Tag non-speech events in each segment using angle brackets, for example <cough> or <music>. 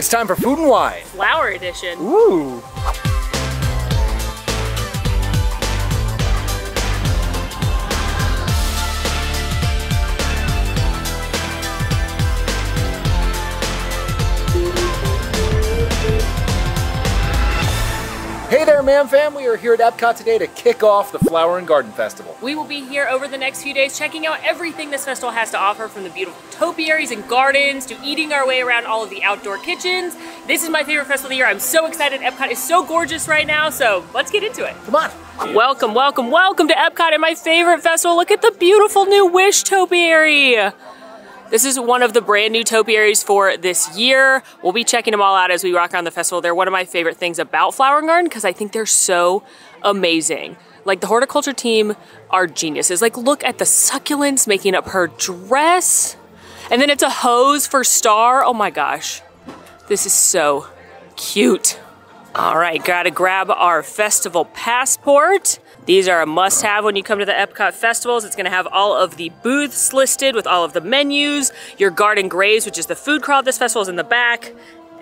It's time for Food and Wine. Flower edition. Ooh. Hey there, Mam Fam. We are here at Epcot today to kick off the Flower and Garden Festival. We will be here over the next few days checking out everything this festival has to offer from the beautiful topiaries and gardens to eating our way around all of the outdoor kitchens. This is my favorite festival of the year. I'm so excited. Epcot is so gorgeous right now, so let's get into it. Come on. Welcome, welcome, welcome to Epcot and my favorite festival. Look at the beautiful new Wish topiary. This is one of the brand new topiaries for this year. We'll be checking them all out as we rock around the festival. They're one of my favorite things about Flower and Garden because I think they're so amazing. Like the horticulture team are geniuses. Like look at the succulents making up her dress. And then it's a hose for Star. Oh my gosh. This is so cute. All right, gotta grab our festival passport. These are a must have when you come to the Epcot festivals. It's gonna have all of the booths listed with all of the menus. Your Garden Graze, which is the food crawl this festival, is in the back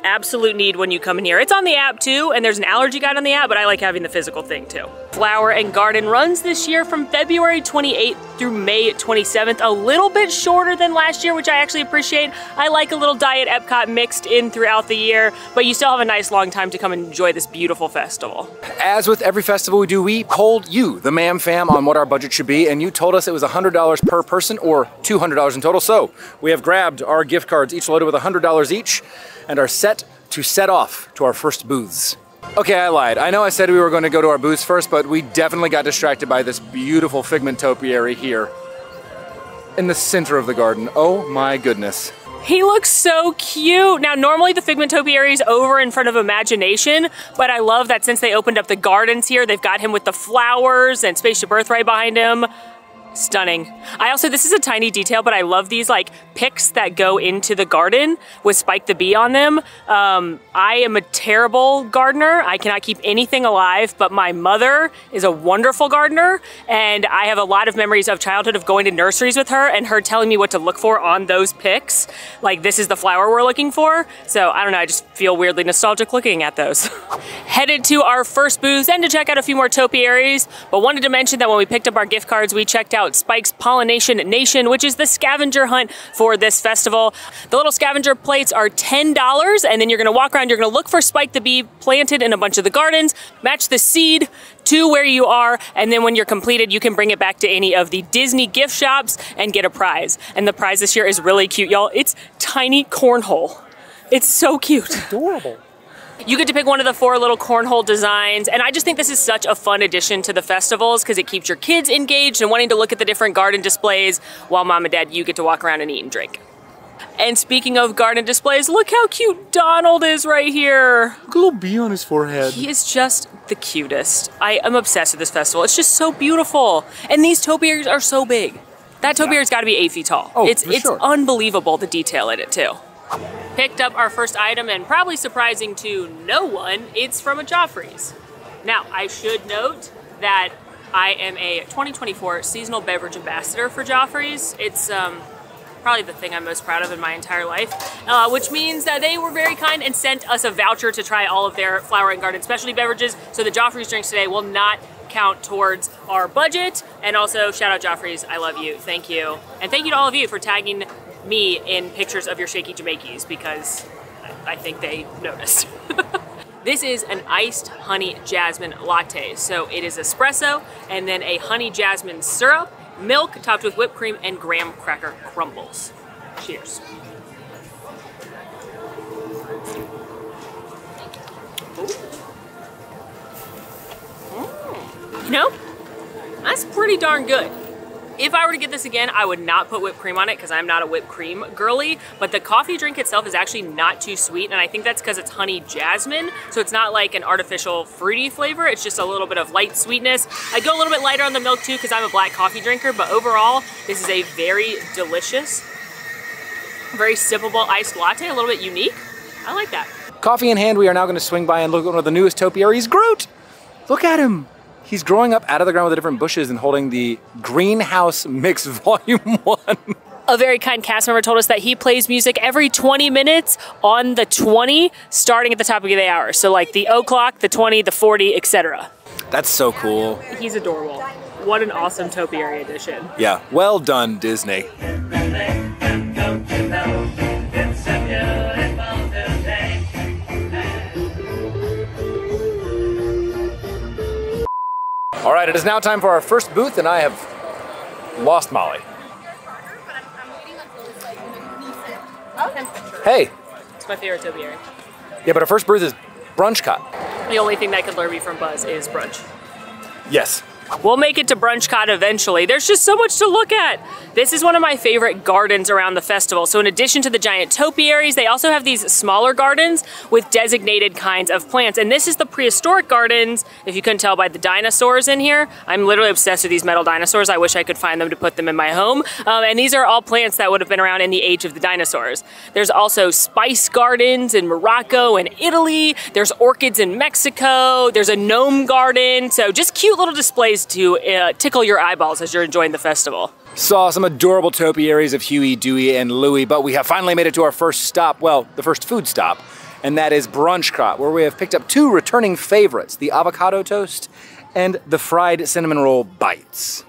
absolute need when you come in here. It's on the app too, and there's an allergy guide on the app, but I like having the physical thing too. Flower and Garden runs this year from February 28th through May 27th, a little bit shorter than last year, which I actually appreciate. I like a little Diet Epcot mixed in throughout the year, but you still have a nice long time to come and enjoy this beautiful festival. As with every festival we do, we polled you, the Mam Fam, on what our budget should be, and you told us it was $100 per person or $200 in total. So we have grabbed our gift cards, each loaded with $100 each, and are set to set off to our first booths. Okay, I lied. I know I said we were going to go to our booths first, but we definitely got distracted by this beautiful figment topiary here in the center of the garden. Oh my goodness. He looks so cute. Now, normally the Figment topiary is over in front of Imagination, but I love that since they opened up the gardens here, they've got him with the flowers and Spaceship Earth right behind him. Stunning. I also, this is a tiny detail, but I love these like picks that go into the garden with Spike the Bee on them. Um, I am a terrible gardener. I cannot keep anything alive, but my mother is a wonderful gardener. And I have a lot of memories of childhood of going to nurseries with her and her telling me what to look for on those picks. Like this is the flower we're looking for. So I don't know, I just feel weirdly nostalgic looking at those. <laughs> Headed to our first booth and to check out a few more topiaries, but wanted to mention that when we picked up our gift cards, we checked out Spike's Pollination Nation, which is the scavenger hunt for this festival. The little scavenger plates are $10, and then you're gonna walk around, you're gonna look for Spike the Bee planted in a bunch of the gardens, match the seed to where you are, and then when you're completed, you can bring it back to any of the Disney gift shops and get a prize. And the prize this year is really cute, y'all. It's tiny cornhole. It's so cute. Adorable. You get to pick one of the four little cornhole designs, and I just think this is such a fun addition to the festivals because it keeps your kids engaged and wanting to look at the different garden displays while mom and dad, you get to walk around and eat and drink. And speaking of garden displays, look how cute Donald is right here. Look a little bee on his forehead. He is just the cutest. I am obsessed with this festival. It's just so beautiful. And these topiaries are so big. That topiary's got to be eight feet tall. Oh, it's for it's sure. unbelievable the detail in it too. Picked up our first item and probably surprising to no one, it's from a Joffrey's. Now, I should note that I am a 2024 seasonal beverage ambassador for Joffrey's. It's um, probably the thing I'm most proud of in my entire life, uh, which means that they were very kind and sent us a voucher to try all of their flower and garden specialty beverages. So the Joffrey's drinks today will not count towards our budget. And also, shout out Joffrey's, I love you, thank you. And thank you to all of you for tagging me in pictures of your Shakin' Jamaicans because I I think they noticed. <laughs> This is an iced honey jasmine latte. So it is espresso and then a honey jasmine syrup, milk topped with whipped cream, and graham cracker crumbles. Cheers. Mm. You know, that's pretty darn good. If I were to get this again, I would not put whipped cream on it because I'm not a whipped cream girly, but the coffee drink itself is actually not too sweet, and I think that's because it's honey jasmine, so it's not like an artificial fruity flavor, it's just a little bit of light sweetness. I go a little bit lighter on the milk too because I'm a black coffee drinker, but overall, this is a very delicious, very sippable iced latte, a little bit unique. I like that. Coffee in hand, we are now going to swing by and look at one of the newest topiaries, Groot! Look at him! He's growing up out of the ground with the different bushes and holding the Greenhouse Mix <laughs> Volume 1. A very kind cast member told us that he plays music every 20 minutes on the 20, starting at the top of the hour. So like the o'clock, the 20, the 40, etc. That's so cool. He's adorable. What an awesome topiary edition. Yeah, well done, Disney. All right, it is now time for our first booth, and I have lost Molly. Hey. It's my favorite topiary. Yeah, but our first booth is Brunch Cot. The only thing that could lure me from Buzz is brunch. Yes. We'll make it to BrunchCot eventually. There's just so much to look at. This is one of my favorite gardens around the festival. So in addition to the giant topiaries, they also have these smaller gardens with designated kinds of plants. And this is the prehistoric gardens, if you couldn't tell by the dinosaurs in here. I'm literally obsessed with these metal dinosaurs. I wish I could find them to put them in my home. Um, and these are all plants that would have been around in the age of the dinosaurs. There's also spice gardens in Morocco and Italy. There's orchids in Mexico. There's a gnome garden. So just cute little displays to uh, tickle your eyeballs as you're enjoying the festival. Saw some adorable topiaries of Huey, Dewey, and Louie, but we have finally made it to our first stop, well, the first food stop, and that is Brunch Cot, where we have picked up two returning favorites, the avocado toast and the fried cinnamon roll bites.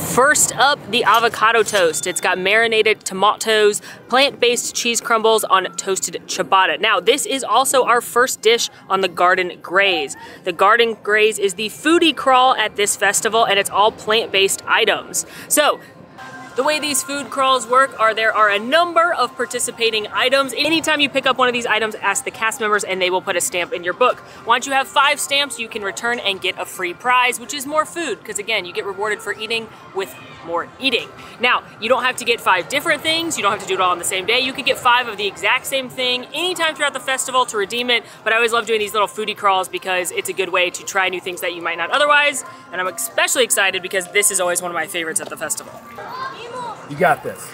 First up, the avocado toast. It's got marinated tomatoes, plant-based cheese crumbles on toasted ciabatta. Now, this is also our first dish on the Garden Graze. The Garden Graze is the foodie crawl at this festival, and it's all plant-based items. So, the way these food crawls work are there are a number of participating items. Anytime you pick up one of these items, ask the cast members and they will put a stamp in your book. Once you have five stamps, you can return and get a free prize, which is more food, because again, you get rewarded for eating with more eating. Now, you don't have to get five different things, you don't have to do it all on the same day. You could get five of the exact same thing anytime throughout the festival to redeem it, but I always love doing these little foodie crawls because it's a good way to try new things that you might not otherwise, and I'm especially excited because this is always one of my favorites at the festival. You got this.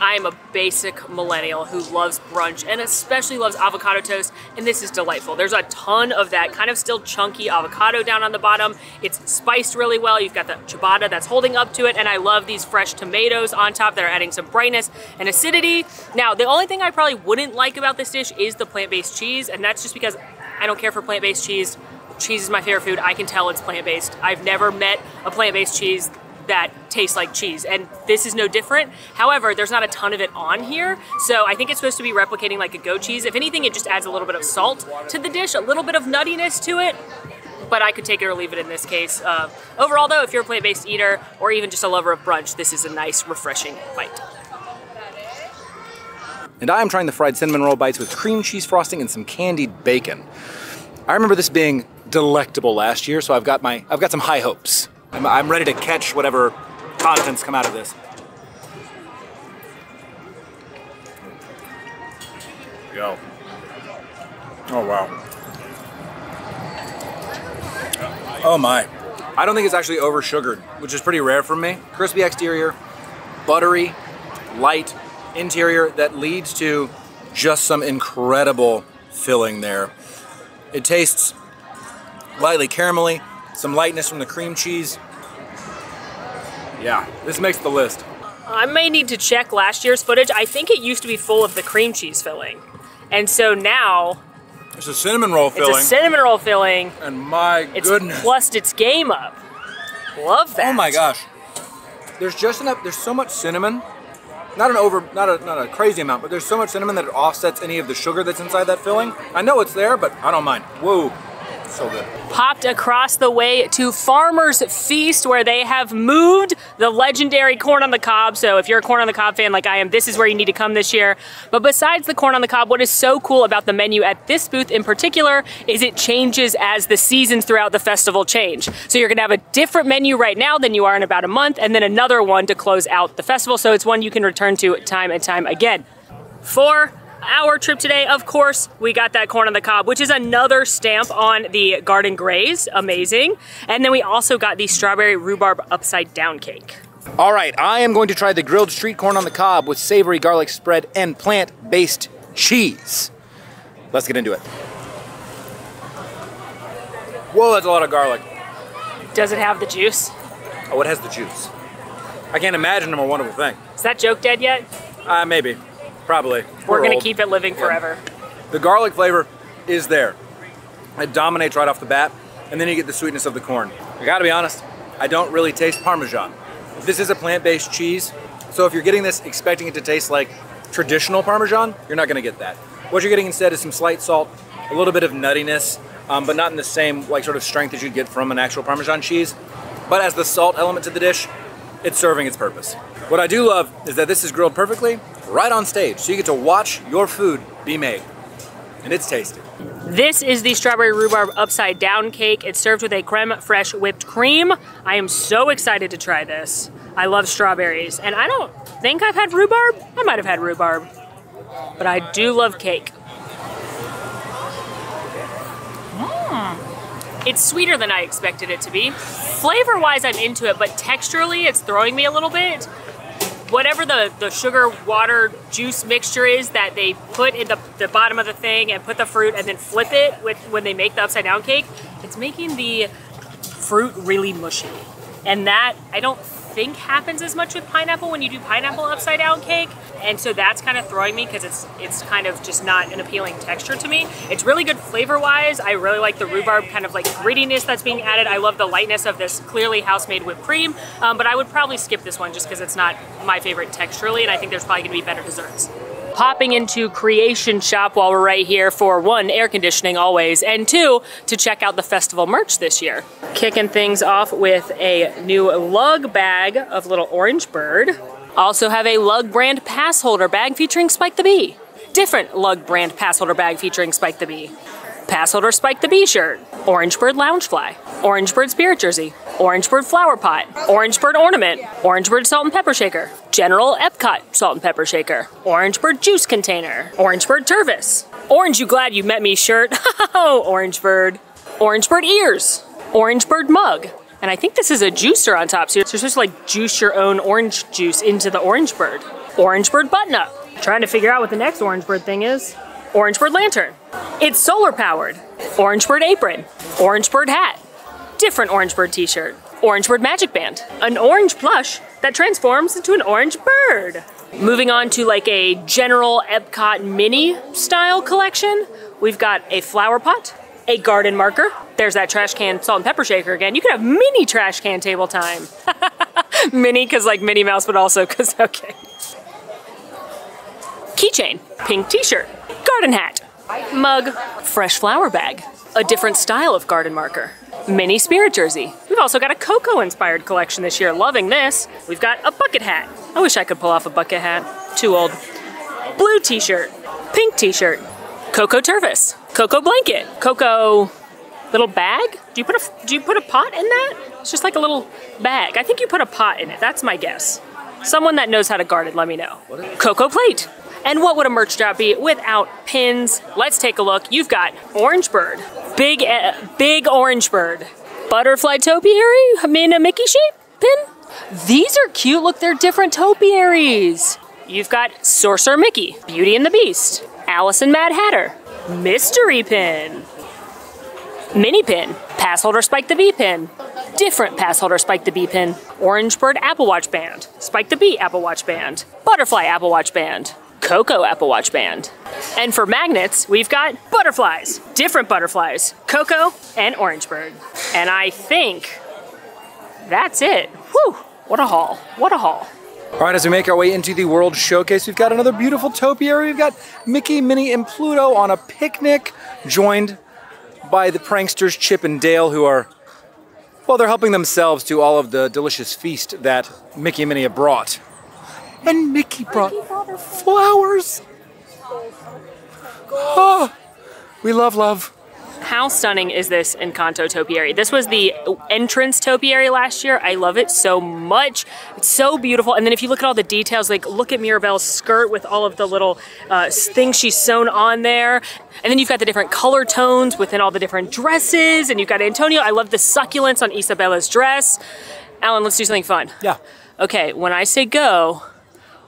I am a basic millennial who loves brunch and especially loves avocado toast, and this is delightful. There's a ton of that kind of still chunky avocado down on the bottom. It's spiced really well. You've got the ciabatta that's holding up to it, and I love these fresh tomatoes on top that are adding some brightness and acidity. Now, the only thing I probably wouldn't like about this dish is the plant-based cheese, and that's just because I don't care for plant-based cheese. Cheese is my favorite food. I can tell it's plant-based. I've never met a plant-based cheese that tastes like cheese and this is no different however there's not a ton of it on here so I think it's supposed to be replicating like a goat cheese if anything it just adds a little bit of salt to the dish a little bit of nuttiness to it but I could take it or leave it in this case. Uh, overall though, if you're a plant-based eater or even just a lover of brunch, this is a nice, refreshing bite. And I am trying the fried cinnamon roll bites with cream cheese frosting and some candied bacon. I remember this being delectable last year, so I've got my I've got some high hopes. I'm, I'm ready to catch whatever contents come out of this. Go. Oh wow. Oh my. I don't think it's actually over sugared, which is pretty rare for me. Crispy exterior, buttery, light interior that leads to just some incredible filling there. It tastes lightly caramelly, some lightness from the cream cheese. Yeah, this makes the list. I may need to check last year's footage. I think it used to be full of the cream cheese filling. And so now It's a cinnamon roll filling. it's a cinnamon roll filling. and my It's goodness. plussed its game up. Love that. Oh my gosh. There's just enough there's so much cinnamon. Not an over not a not a crazy amount, but there's so much cinnamon that it offsets any of the sugar that's inside that filling. I know it's there, but I don't mind. Whoa. So good. Popped across the way to Farmer's Feast where they have moved the legendary corn on the cob. So if you're a corn on the cob fan like I am, this is where you need to come this year. But besides the corn on the cob, what is so cool about the menu at this booth in particular is it changes as the seasons throughout the festival change. So you're gonna have a different menu right now than you are in about a month and then another one to close out the festival. So it's one you can return to time and time again. For our trip today, of course, we got that corn on the cob, which is another stamp on the Garden Graze. Amazing. And then we also got the strawberry rhubarb upside down cake. All right, I am going to try the grilled street corn on the cob with savory garlic spread and plant-based cheese. Let's get into it. Whoa, that's a lot of garlic. Does it have the juice? Oh, it has the juice. I can't imagine them a wonderful thing. Is that joke dead yet? Uh, maybe. Probably. We're, gonna old. keep it living forever. The garlic flavor is there. It dominates right off the bat, and then you get the sweetness of the corn. I gotta be honest, I don't really taste Parmesan. This is a plant-based cheese, so if you're getting this expecting it to taste like traditional Parmesan, you're not gonna get that. What you're getting instead is some slight salt, a little bit of nuttiness, um, but not in the same like sort of strength as you'd get from an actual Parmesan cheese. But as the salt element to the dish, it's serving its purpose. What I do love is that this is grilled perfectly right on stage, so you get to watch your food be made. And it's tasty. This is the strawberry rhubarb upside down cake. It's served with a creme fraiche whipped cream. I am so excited to try this. I love strawberries, and I don't think I've had rhubarb. I might have had rhubarb, but I do love cake. Mm. It's sweeter than I expected it to be. Flavor-wise, I'm into it, but texturally, it's throwing me a little bit whatever the, the sugar water juice mixture is that they put in the, the bottom of the thing and put the fruit and then flip it with when they make the upside down cake, it's making the fruit really mushy. And that I don't think happens as much with pineapple when you do pineapple upside down cake. And so that's kind of throwing me because it's it's kind of just not an appealing texture to me. It's really good flavor wise. I really like the rhubarb kind of like grittiness that's being added. I love the lightness of this clearly house made whipped cream. Um, but I would probably skip this one just because it's not my favorite texturally and I think there's probably gonna be better desserts popping into Creation Shop while we're right here for one, air conditioning always, and two, to check out the festival merch this year. Kicking things off with a new lug bag of little orange bird. Also have a lug brand pass holder bag featuring Spike the Bee. Different lug brand pass holder bag featuring Spike the Bee. Pass holder Spike the Bee shirt. Orange Bird Loungefly. Orange Bird Spirit Jersey. Orange Bird Flower Pot. Orange Bird Ornament. Orange Bird Salt and Pepper Shaker. General Epcot Salt and Pepper Shaker. Orange Bird Juice Container. Orange Bird Tervis. Orange You Glad You Met Me shirt. oh, Orange Bird. Orange Bird Ears. Orange Bird Mug. And I think this is a juicer on top, so you're supposed to like juice your own orange juice into the Orange Bird. Orange Bird Button Up. Trying to figure out what the next Orange Bird thing is. Orange Bird Lantern. It's solar powered. Orange Bird Apron. Orange Bird Hat. Different Orange Bird t-shirt. Orange Bird Magic Band. An orange plush that transforms into an orange bird. Moving on to like a general Epcot mini style collection, we've got a flower pot, a garden marker. There's that trash can salt and pepper shaker again. You could have mini trash can table time. <laughs> mini because like Minnie Mouse, but also because, <laughs> okay. Keychain, pink t-shirt, garden hat, mug, fresh flower bag, a different style of garden marker, mini spirit jersey. We've also got a Coco inspired collection this year. Loving this. We've got a bucket hat. I wish I could pull off a bucket hat. Too old. Blue t-shirt, pink t-shirt, Coco Tervis, Coco blanket, Coco little bag. Do you put a do you put a pot in that? It's just like a little bag. I think you put a pot in it. That's my guess. Someone that knows how to garden, let me know. Coco plate. And what would a merch drop be without pins? Let's take a look. You've got Orange Bird, big, uh, big Orange Bird, Butterfly Topiary, in a Mickey shape pin. These are cute. Look, they're different topiaries. You've got Sorcerer Mickey, Beauty and the Beast, Alice and Mad Hatter, Mystery Pin, Mini Pin, Pass Holder Spike the Bee Pin, different Pass Holder Spike the Bee Pin, Orange Bird Apple Watch Band, Spike the Bee Apple Watch Band, Butterfly Apple Watch Band, Coco Apple Watch Band. And for magnets, we've got butterflies, different butterflies, Coco and Orange Bird. And I think that's it. Whew, what a haul, what a haul. All right, as we make our way into the World Showcase, we've got another beautiful topiary. We've got Mickey, Minnie, and Pluto on a picnic, joined by the pranksters Chip and Dale, who are, well, they're helping themselves to all of the delicious feast that Mickey and Minnie have brought. And Mickey brought flowers. Oh, we love love. How stunning is this Encanto topiary? This was the entrance topiary last year. I love it so much. It's so beautiful. And then if you look at all the details, like look at Mirabel's skirt with all of the little uh, things she's sewn on there. And then you've got the different color tones within all the different dresses. And you've got Antonio. I love the succulents on Isabela's dress. Alan, let's do something fun. Yeah. Okay, when I say go,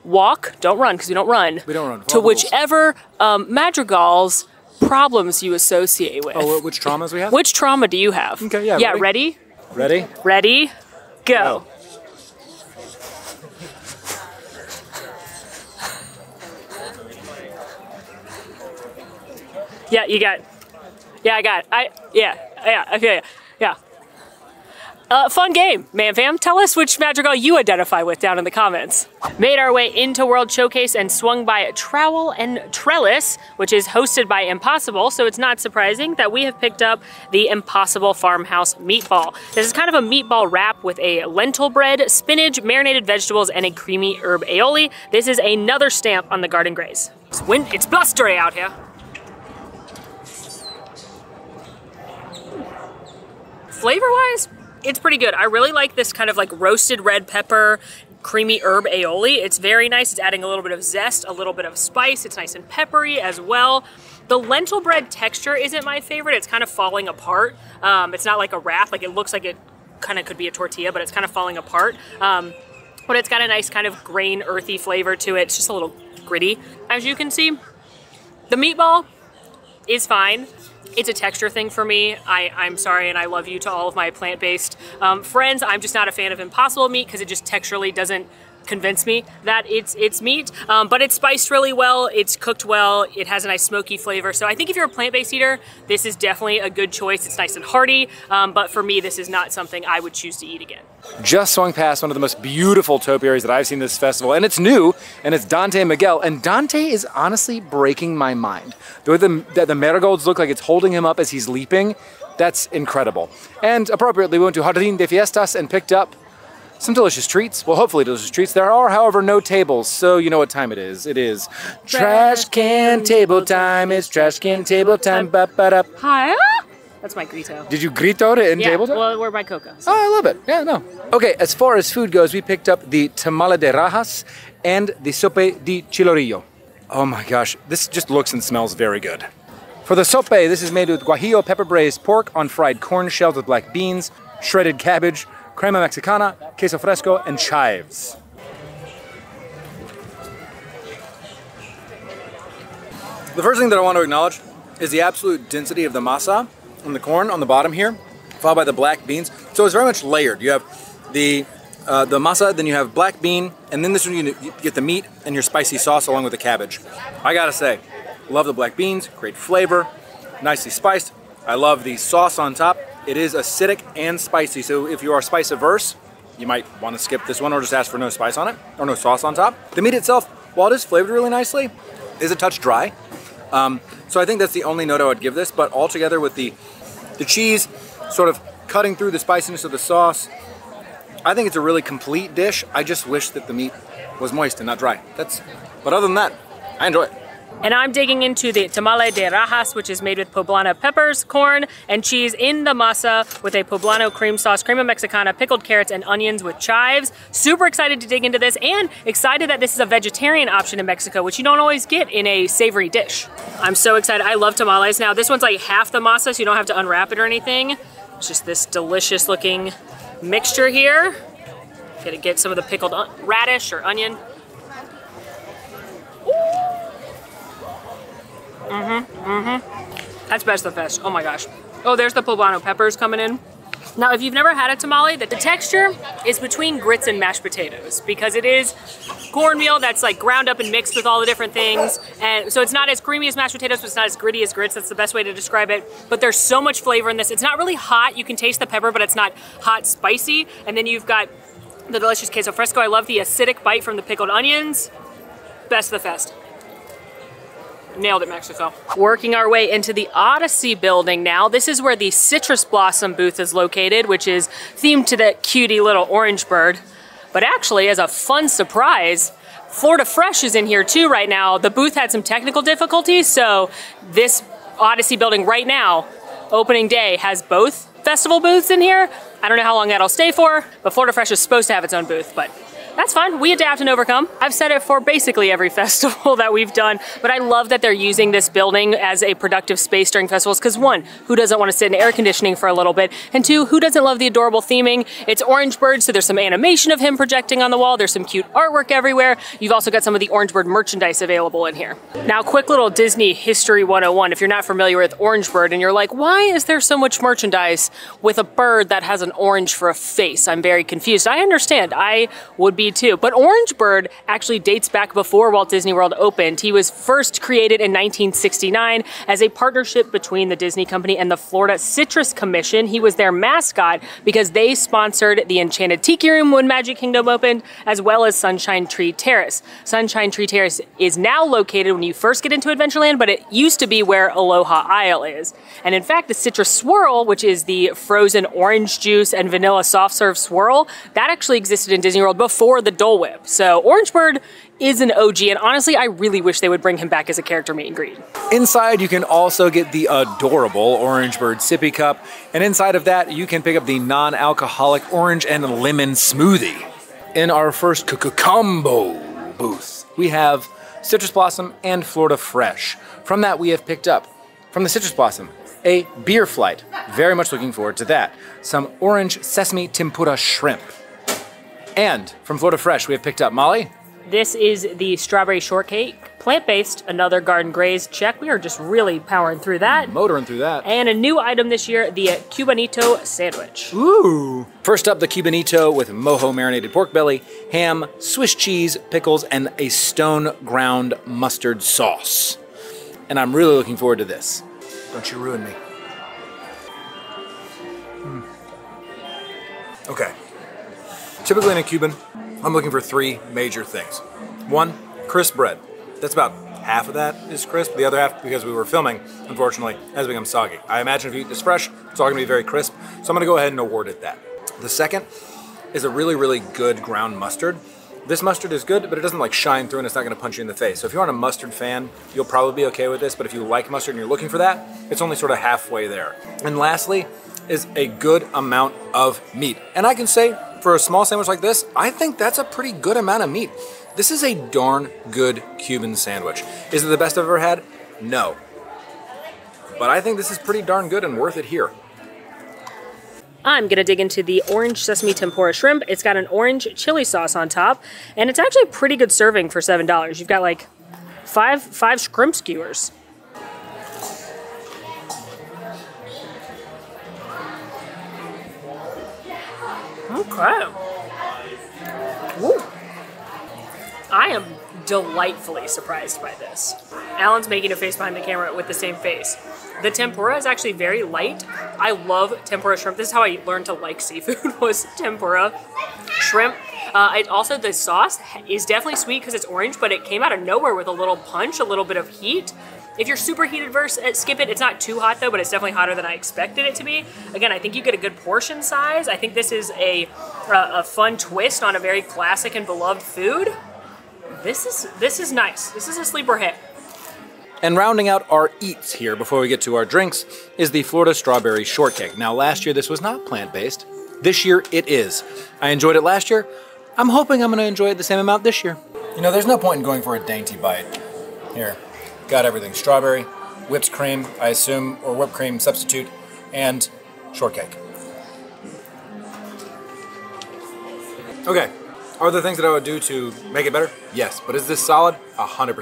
walk, don't run because we don't run. We don't run. To whichever um, madrigals problems you associate with. Oh, which traumas we have? Which trauma do you have? Okay, yeah. Yeah, ready? Ready? Ready? Go. Oh. Yeah, you got. Yeah, I got. It. I yeah yeah I feel you. Uh, fun game, Mam Fam. Tell us which Madrigal you identify with down in the comments. Made our way into World Showcase and swung by Trowel and Trellis, which is hosted by Impossible, so it's not surprising that we have picked up the Impossible Farmhouse Meatball. This is kind of a meatball wrap with a lentil bread, spinach, marinated vegetables, and a creamy herb aioli. This is another stamp on the Garden Graze. It's, wind, it's blustery out here. Flavor-wise, it's pretty good. I really like this kind of like roasted red pepper, creamy herb aioli. It's very nice. It's adding a little bit of zest, a little bit of spice. It's nice and peppery as well. The lentil bread texture isn't my favorite. It's kind of falling apart. Um, it's not like a wrap. Like it looks like it kind of could be a tortilla, but it's kind of falling apart. Um, but it's got a nice kind of grain earthy flavor to it. It's just a little gritty. As you can see, the meatball is fine it's a texture thing for me. I, I'm sorry and I love you to all of my plant-based um, friends. I'm just not a fan of impossible meat because it just texturally doesn't convince me that it's it's meat. Um, but it's spiced really well. It's cooked well. It has a nice smoky flavor. So I think if you're a plant-based eater, this is definitely a good choice. It's nice and hearty. Um, but for me, this is not something I would choose to eat again. Just swung past one of the most beautiful topiaries that I've seen this festival, and it's new, and it's Dante Miguel. And Dante is honestly breaking my mind. The way the, the, the marigolds look like it's holding him up as he's leaping, that's incredible. And appropriately, we went to Jardín de Fiestas and picked up some delicious treats. Well, hopefully delicious treats. There are, however, no tables, so you know what time it is. It is trash can table time. It's trash can table time. Ba ba da. Hi. That's my grito. Did you grito it in yeah, table time? well, we're by Coca. So. Oh, I love it. Yeah, no. Okay, as far as food goes, we picked up the tamale de rajas and the sope de chilorillo. Oh my gosh, this just looks and smells very good. For the sope, this is made with guajillo pepper braised pork on fried corn shells with black beans, shredded cabbage, crema mexicana, queso fresco, and chives. The first thing that I want to acknowledge is the absolute density of the masa and the corn on the bottom here, followed by the black beans. So it's very much layered. You have the uh, the masa, then you have black bean, and then this one you get the meat and your spicy sauce along with the cabbage. I gotta say, love the black beans, great flavor, nicely spiced. I love the sauce on top. It is acidic and spicy, so if you are spice averse, you might want to skip this one or just ask for no spice on it, or no sauce on top. The meat itself, while it is flavored really nicely, is a touch dry. Um, so I think that's the only note I would give this, but altogether with the, the cheese sort of cutting through the spiciness of the sauce, I think it's a really complete dish. I just wish that the meat was moist and not dry. That's, but other than that, I enjoy it. And I'm digging into the tamale de rajas, which is made with poblano peppers, corn, and cheese in the masa with a poblano cream sauce, crema mexicana, pickled carrots, and onions with chives. Super excited to dig into this and excited that this is a vegetarian option in Mexico, which you don't always get in a savory dish. I'm so excited. I love tamales. Now, this one's like half the masa, so you don't have to unwrap it or anything. It's just this delicious looking mixture here. Gotta get some of the pickled uh, radish or onion. Mm-hmm, mm-hmm. That's best of the best. Oh my gosh. Oh, there's the poblano peppers coming in. Now, if you've never had a tamale, the texture is between grits and mashed potatoes because it is cornmeal that's like ground up and mixed with all the different things. And so it's not as creamy as mashed potatoes, but it's not as gritty as grits. That's the best way to describe it. But there's so much flavor in this. It's not really hot. You can taste the pepper, but it's not hot spicy. And then you've got the delicious queso fresco. I love the acidic bite from the pickled onions. Best of the fest. Nailed it, Mexico. Working our way into the Odyssey building now. This is where the Citrus Blossom booth is located, which is themed to that cutie little orange bird. But actually, as a fun surprise, Florida Fresh is in here too right now. The booth had some technical difficulties, so this Odyssey building right now, opening day, has both festival booths in here. I don't know how long that'll stay for, but Florida Fresh is supposed to have its own booth, but that's fine. We adapt and overcome. I've said it for basically every <laughs> festival that we've done, but I love that they're using this building as a productive space during festivals because one, who doesn't want to sit in air conditioning for a little bit? And two, who doesn't love the adorable theming? It's Orange Bird, so there's some animation of him projecting on the wall. There's some cute artwork everywhere. You've also got some of the Orange Bird merchandise available in here. Now, quick little Disney History 101. If you're not familiar with Orange Bird and you're like, why is there so much merchandise with a bird that has an orange for a face? I'm very confused. I understand. I would be too. But Orangebird actually dates back before Walt Disney World opened. He was first created in 1969 as a partnership between the Disney Company and the Florida Citrus Commission. He was their mascot because they sponsored the Enchanted Tiki Room when Magic Kingdom opened, as well as Sunshine Tree Terrace. Sunshine Tree Terrace is now located when you first get into Adventureland, but it used to be where Aloha Isle is. And in fact, the Citrus Swirl, which is the frozen orange juice and vanilla soft serve swirl, that actually existed in Disney World before the Dole Whip. So Orangebird is an OG, and honestly, I really wish they would bring him back as a character meet and greet. Inside, you can also get the adorable Orangebird sippy cup, and inside of that, you can pick up the non-alcoholic orange and lemon smoothie. In our first combo booth, we have Citrus Blossom and Florida Fresh. From that, we have picked up, from the Citrus Blossom, a beer flight. Very much looking forward to that. Some orange sesame tempura shrimp. And from Florida Fresh, we have picked up Molly. This is the strawberry shortcake, plant-based, another garden graze check. We are just really powering through that. Motoring through that. And a new item this year, the Cubanito sandwich. Ooh. First up, the Cubanito with mojo marinated pork belly, ham, Swiss cheese, pickles, and a stone ground mustard sauce. And I'm really looking forward to this. Don't you ruin me. Mm. Okay. Typically in a Cuban, I'm looking for three major things. One, crisp bread. That's about half of that is crisp. The other half, because we were filming, unfortunately, has become soggy. I imagine if you eat this fresh, it's all gonna be very crisp. So I'm gonna go ahead and award it that. The second is a really, really good ground mustard. This mustard is good, but it doesn't like shine through and it's not gonna punch you in the face. So if you aren't a mustard fan, you'll probably be okay with this, but if you like mustard and you're looking for that, it's only sort of halfway there. And lastly, is a good amount of meat. And I can say, for a small sandwich like this, I think that's a pretty good amount of meat. This is a darn good Cuban sandwich. Is it the best I've ever had? No. But I think this is pretty darn good and worth it here. I'm gonna dig into the orange sesame tempura shrimp. It's got an orange chili sauce on top, and it's actually a pretty good serving for seven dollars. You've got like five five shrimp skewers. Okay. Woo. I am delightfully surprised by this. Alan's making a face behind the camera with the same face. The tempura is actually very light. I love tempura shrimp. This is how I learned to like seafood <laughs> was tempura shrimp. Uh, it also the sauce is definitely sweet because it's orange, but it came out of nowhere with a little punch, a little bit of heat. If you're super heated verse, uh, skip it. It's not too hot though, but it's definitely hotter than I expected it to be. Again, I think you get a good portion size. I think this is a a fun twist on a very classic and beloved food. This is this is nice. This is a sleeper hit. And rounding out our eats here before we get to our drinks is the Florida Strawberry Shortcake. Now, last year this was not plant based. This year it is. I enjoyed it last year. I'm hoping I'm going to enjoy it the same amount this year. You know, there's no point in going for a dainty bite. Here, got everything strawberry, whipped cream, I assume, or whipped cream substitute, and shortcake. Okay, are there things that I would do to make it better? Yes, but is this solid? 100%.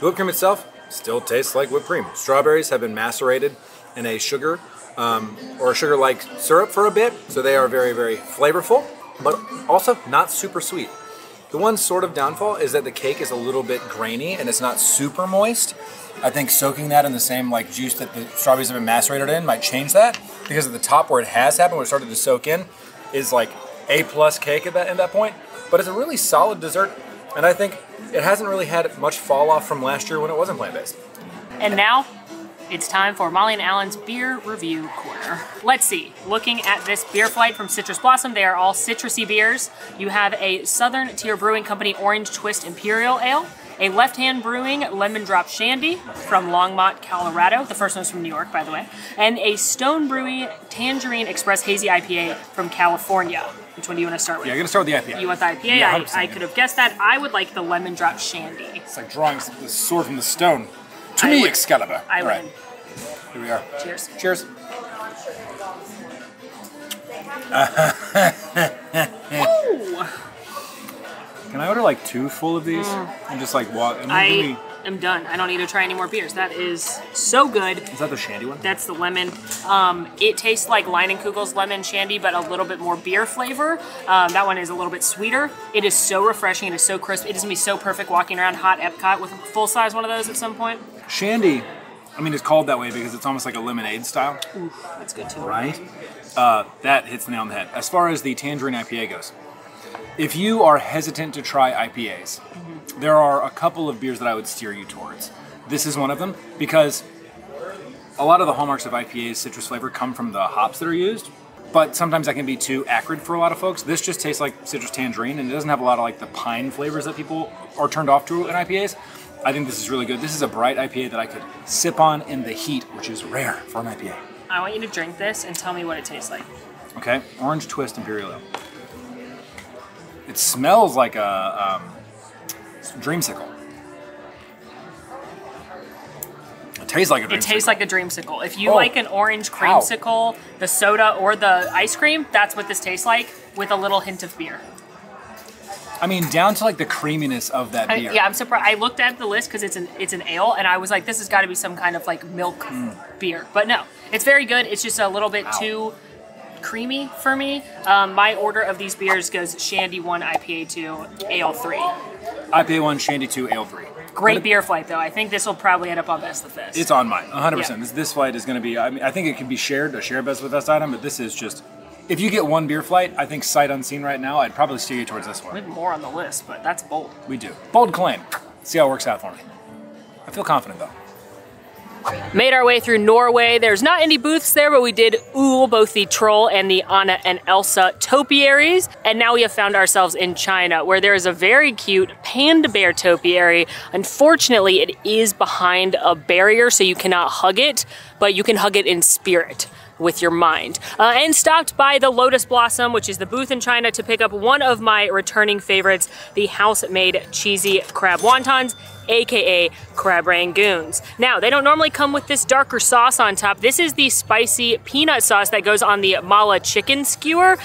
The whipped cream itself still tastes like whipped cream. Strawberries have been macerated in a sugar um, or a sugar-like syrup for a bit, so they are very, very flavorful, but also not super sweet. The one sort of downfall is that the cake is a little bit grainy and it's not super moist. I think soaking that in the same like juice that the strawberries have been macerated in might change that because at the top where it has happened, where it started to soak in, is like a plus cake at that at that point. But it's a really solid dessert, and I think it hasn't really had much fall off from last year when it wasn't plant based. And now it's time for Molly and Alan's beer review corner. Let's see. Looking at this beer flight from Citrus Blossom, they are all citrusy beers. You have a Southern Tier Brewing Company Orange Twist Imperial Ale, a Left Hand Brewing Lemon Drop Shandy from Longmont, Colorado. The first one's from New York, by the way. And a Stone Brewing Tangerine Express Hazy IPA from California. Which one do you want to start with? Yeah, I'm gonna start with the IPA. You want the IPA? Yeah, I, I could have guessed that. I would like the Lemon Drop Shandy. It's like drawing the sword from the stone. To I me, win. Excalibur. I All right, win. here we are. Cheers. Cheers. <laughs> Can I order like two full of these and just like walk? And I give me am done. I don't need to try any more beers. That is so good. Is that the shandy one? That's the lemon. Um, it tastes like Leinenkugel's lemon shandy, but a little bit more beer flavor. Um, that one is a little bit sweeter. It is so refreshing. It is so crisp. It is gonna be so perfect walking around hot Epcot with a full size one of those at some point. Shandy, I mean, it's called that way because it's almost like a lemonade style, Ooh, that's good too. right? Uh, that hits the nail on the head. As far as the tangerine IPA goes, if you are hesitant to try IPAs, there are a couple of beers that I would steer you towards. This is one of them because a lot of the hallmarks of IPAs, citrus flavor, come from the hops that are used. But sometimes that can be too acrid for a lot of folks. This just tastes like citrus tangerine, and it doesn't have a lot of like the pine flavors that people are turned off to in IPAs. I think this is really good. This is a bright IPA that I could sip on in the heat, which is rare for an IPA. I want you to drink this and tell me what it tastes like. Okay, orange twist imperial ale. It smells like a um, dreamsicle. It tastes like a dreamsicle. It tastes like a dreamsicle. If you Oh. like an orange creamsicle, the soda or the ice cream, that's what this tastes like with a little hint of beer. I mean, down to like the creaminess of that I, beer. yeah, I'm surprised. I looked at the list because it's an it's an ale, and I was like, this has got to be some kind of like milk Mm. beer. But no, it's very good. It's just a little bit too creamy for me. Um, my order of these beers goes Shandy one, IPA two, ale three. IPA one, Shandy two, Ale three. Great it- beer flight though. I think this will probably end up on best of fest. It's on mine, 100. Yeah. percent This this flight is going to be. I mean, I think it can be shared, a share best with us item, but this is just. If you get one beer flight, I think sight unseen right now, I'd probably steer you towards this one. we one. have more on the list, but that's bold. We do. Bold claim. See how it works out for me. I feel confident though. Made our way through Norway. There's not any booths there, but we did ooh both the Troll and the Anna and Elsa topiaries. And now we have found ourselves in China, where there is a very cute panda bear topiary. Unfortunately, it is behind a barrier, so you cannot hug it, but you can hug it in spirit with your mind. Uh, and stopped by the Lotus Blossom, which is the booth in China, to pick up one of my returning favorites, the house-made cheesy crab wontons aka crab rangoons. Now, they don't normally come with this darker sauce on top. This is the spicy peanut sauce that goes on the mala chicken skewer.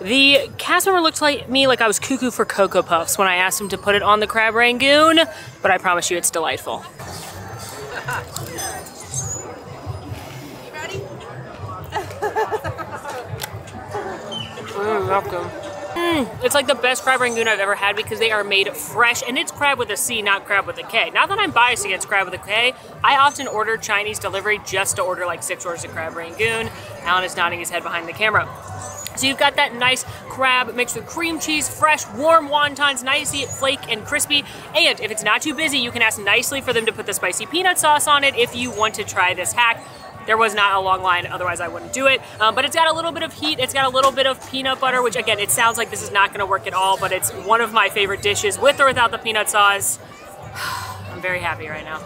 The cast member looked like me like I was cuckoo for Cocoa Puffs when I asked him to put it on the crab rangoon, but I promise you it's delightful. Mm, it's like the best crab rangoon I've ever had because they are made fresh, and it's crab with a C, not crab with a K. Not that I'm biased against crab with a K. I often order Chinese delivery just to order like six orders of crab rangoon. Alan is nodding his head behind the camera. So you've got that nice crab mixed with cream cheese, fresh, warm wontons, nicely flake and crispy. And if it's not too busy, you can ask nicely for them to put the spicy peanut sauce on it if you want to try this hack. There was not a long line, otherwise I wouldn't do it. Um, but it's got a little bit of heat, it's got a little bit of peanut butter, which again, it sounds like this is not gonna work at all, but it's one of my favorite dishes with or without the peanut sauce. <sighs> I'm very happy right now.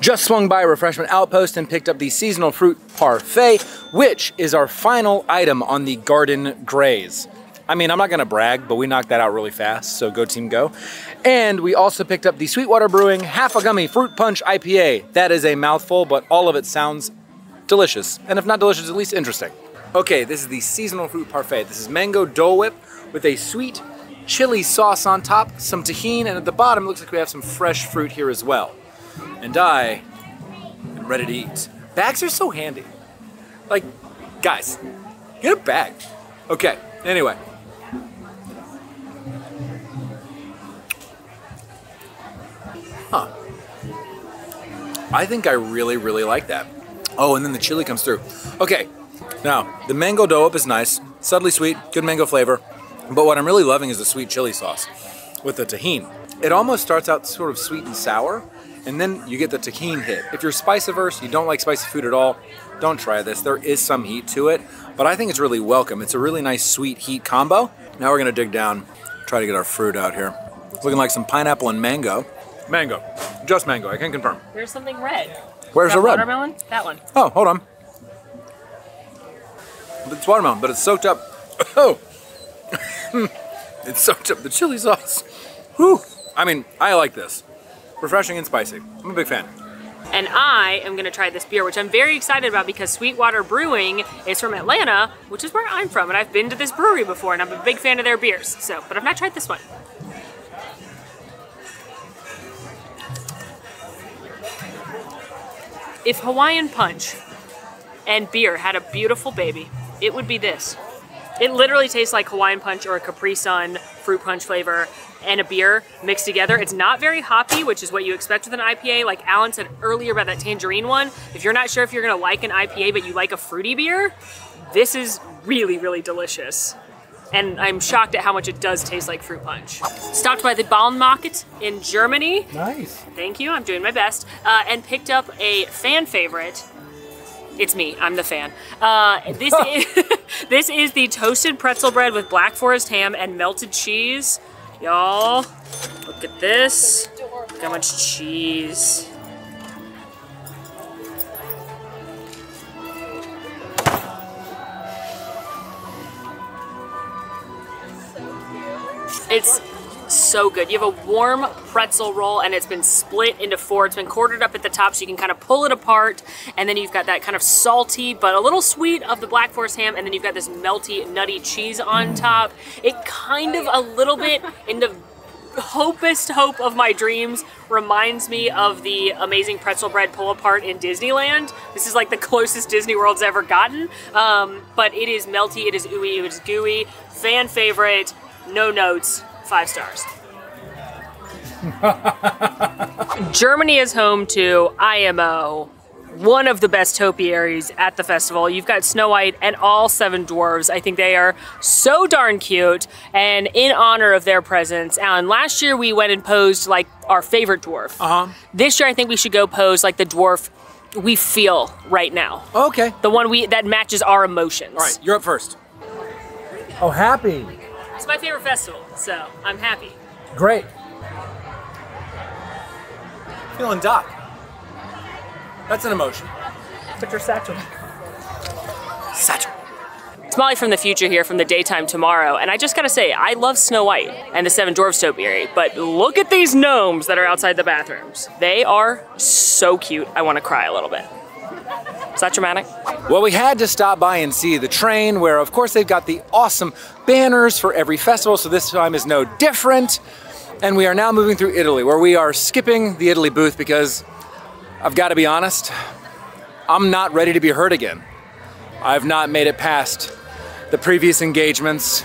Just swung by Refreshment Outpost and picked up the seasonal fruit parfait, which is our final item on the Garden Graze. I mean, I'm not gonna brag, but we knocked that out really fast, so go team go. And we also picked up the Sweetwater Brewing Half a Gummy Fruit Punch IPA. That is a mouthful, but all of it sounds delicious. And if not delicious, at least interesting. Okay, this is the seasonal fruit parfait. This is mango Dole Whip with a sweet chili sauce on top, some tahini, and at the bottom looks like we have some fresh fruit here as well. And I am ready to eat. Bags are so handy. Like, guys, get a bag. Okay, anyway. Huh. I think I really, really like that. Oh, and then the chili comes through. Okay, now the mango Dole Whip is nice, subtly sweet, good mango flavor. But what I'm really loving is the sweet chili sauce with the tahini. It almost starts out sort of sweet and sour, and then you get the tahini hit. If you're spice averse, you don't like spicy food at all, don't try this. There is some heat to it, but I think it's really welcome. It's a really nice sweet heat combo. Now we're gonna dig down, try to get our fruit out here. Looking like some pineapple and mango. Mango, just mango, I can confirm. There's something red. Where's the red? watermelon? That one. Oh, hold on. It's watermelon, but it's soaked up. Oh, <laughs> it's soaked up the chili sauce. Whew. I mean, I like this. Refreshing and spicy. I'm a big fan. And I am gonna try this beer, which I'm very excited about because Sweetwater Brewing is from Atlanta, which is where I'm from, and I've been to this brewery before, and I'm a big fan of their beers. So, but I've not tried this one. If Hawaiian Punch and beer had a beautiful baby, it would be this. It literally tastes like Hawaiian Punch or a Capri Sun fruit punch flavor and a beer mixed together. It's not very hoppy, which is what you expect with an IPA. Like Alan said earlier about that tangerine one, if you're not sure if you're gonna like an IPA but you like a fruity beer, this is really, really delicious. And I'm shocked at how much it does taste like fruit punch. Stopped by the Bauernmarkt in Germany. Nice. Thank you, I'm doing my best. Uh, and picked up a fan favorite. It's me, I'm the fan. Uh, this, <laughs> is, <laughs> this is the toasted pretzel bread with black forest ham and melted cheese. Y'all, look at this. Look how much cheese. It's so good. You have a warm pretzel roll and it's been split into four. It's been quartered up at the top so you can kind of pull it apart. And then you've got that kind of salty but a little sweet of the Black Forest ham. And then you've got this melty, nutty cheese on top. It kind of a little bit in the hopest hope of my dreams reminds me of the amazing pretzel bread pull apart in Disneyland. This is like the closest Disney World's ever gotten. Um, but it is melty, it is ooey, it is gooey. Fan favorite, no notes, five stars. <laughs> Germany is home to IMO, one of the best topiaries at the festival. You've got Snow White and all seven dwarves. I think they are so darn cute. And in honor of their presence, Alan, last year we went and posed like our favorite dwarf. Uh huh. This year I think we should go pose like the dwarf we feel right now. Okay. The one we that matches our emotions. All right, you're up first. Oh, happy. It's my favorite festival, so I'm happy. Great. Feeling Doc. That's an emotion. Put your satchel. Satchel. It's Molly from the future here from the daytime tomorrow, and I just gotta say, I love Snow White and the Seven Dwarfs topiary, but look at these gnomes that are outside the bathrooms. They are so cute, I wanna cry a little bit. Is that dramatic? Well, we had to stop by and see the train, where of course they've got the awesome banners for every festival, so this time is no different. And we are now moving through Italy, where we are skipping the Italy booth because I've got to be honest, I'm not ready to be hurt again. I've not made it past the previous engagements,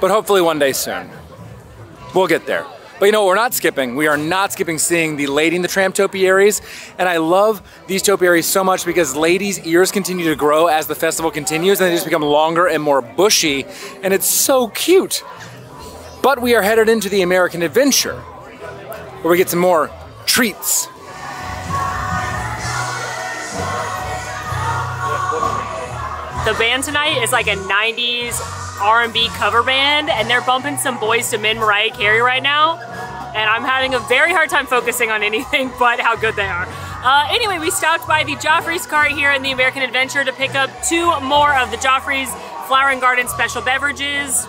but hopefully one day soon. We'll get there. But you know we're not skipping? We are not skipping seeing the Lady in the Tramp topiaries. And I love these topiaries so much because ladies' ears continue to grow as the festival continues and they just become longer and more bushy. And it's so cute. But we are headed into the American Adventure where we get some more treats. The band tonight is like a 90s R&B cover band, and they're bumping some Boyz II Men Mariah Carey right now. And I'm having a very hard time focusing on <laughs> anything but how good they are. Uh, anyway, we stopped by the Joffrey's cart here in the American Adventure to pick up two more of the Joffrey's Flower and Garden special beverages.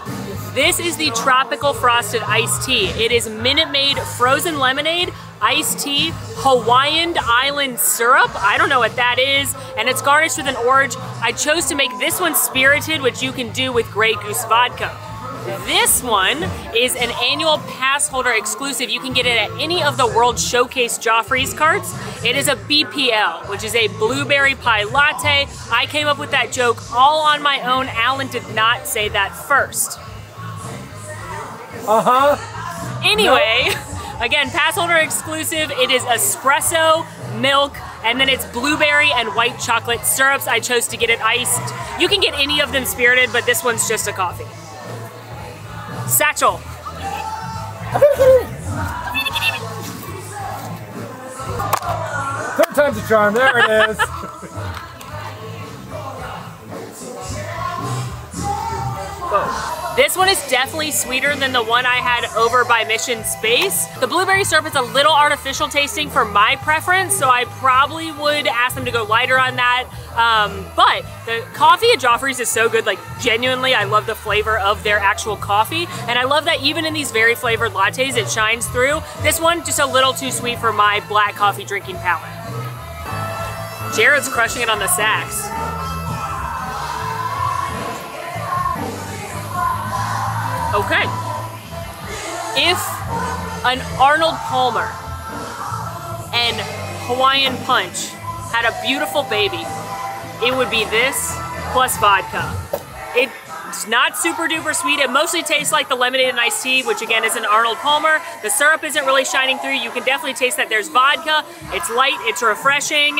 This is the Tropical Frosted Iced Tea. It is Minute Maid Frozen Lemonade, iced tea, Hawaiian Island syrup. I don't know what that is. And it's garnished with an orange. I chose to make this one spirited, which you can do with Grey Goose vodka. This one is an annual pass holder exclusive. You can get it at any of the World Showcase Joffrey's carts. It is a BPL, which is a blueberry pie latte. I came up with that joke all on my own. Alan did not say that first. Uh huh. Anyway, again, pass holder exclusive. It is espresso, milk, and then it's blueberry and white chocolate syrups. I chose to get it iced. You can get any of them spirited, but this one's just a coffee. Satchel. Third time's a charm. There it is. <laughs> This one is definitely sweeter than the one I had over by Mission Space. The blueberry syrup is a little artificial tasting for my preference, so I probably would ask them to go lighter on that. Um, but the coffee at Joffrey's is so good, like genuinely, I love the flavor of their actual coffee. And I love that even in these very flavored lattes, it shines through. This one, just a little too sweet for my black coffee drinking palate. Jared's crushing it on the sax. Okay. If an Arnold Palmer and Hawaiian Punch had a beautiful baby, it would be this plus vodka. It's not super duper sweet. It mostly tastes like the lemonade and iced tea, which again is an Arnold Palmer. The syrup isn't really shining through. You can definitely taste that there's vodka. It's light, it's refreshing.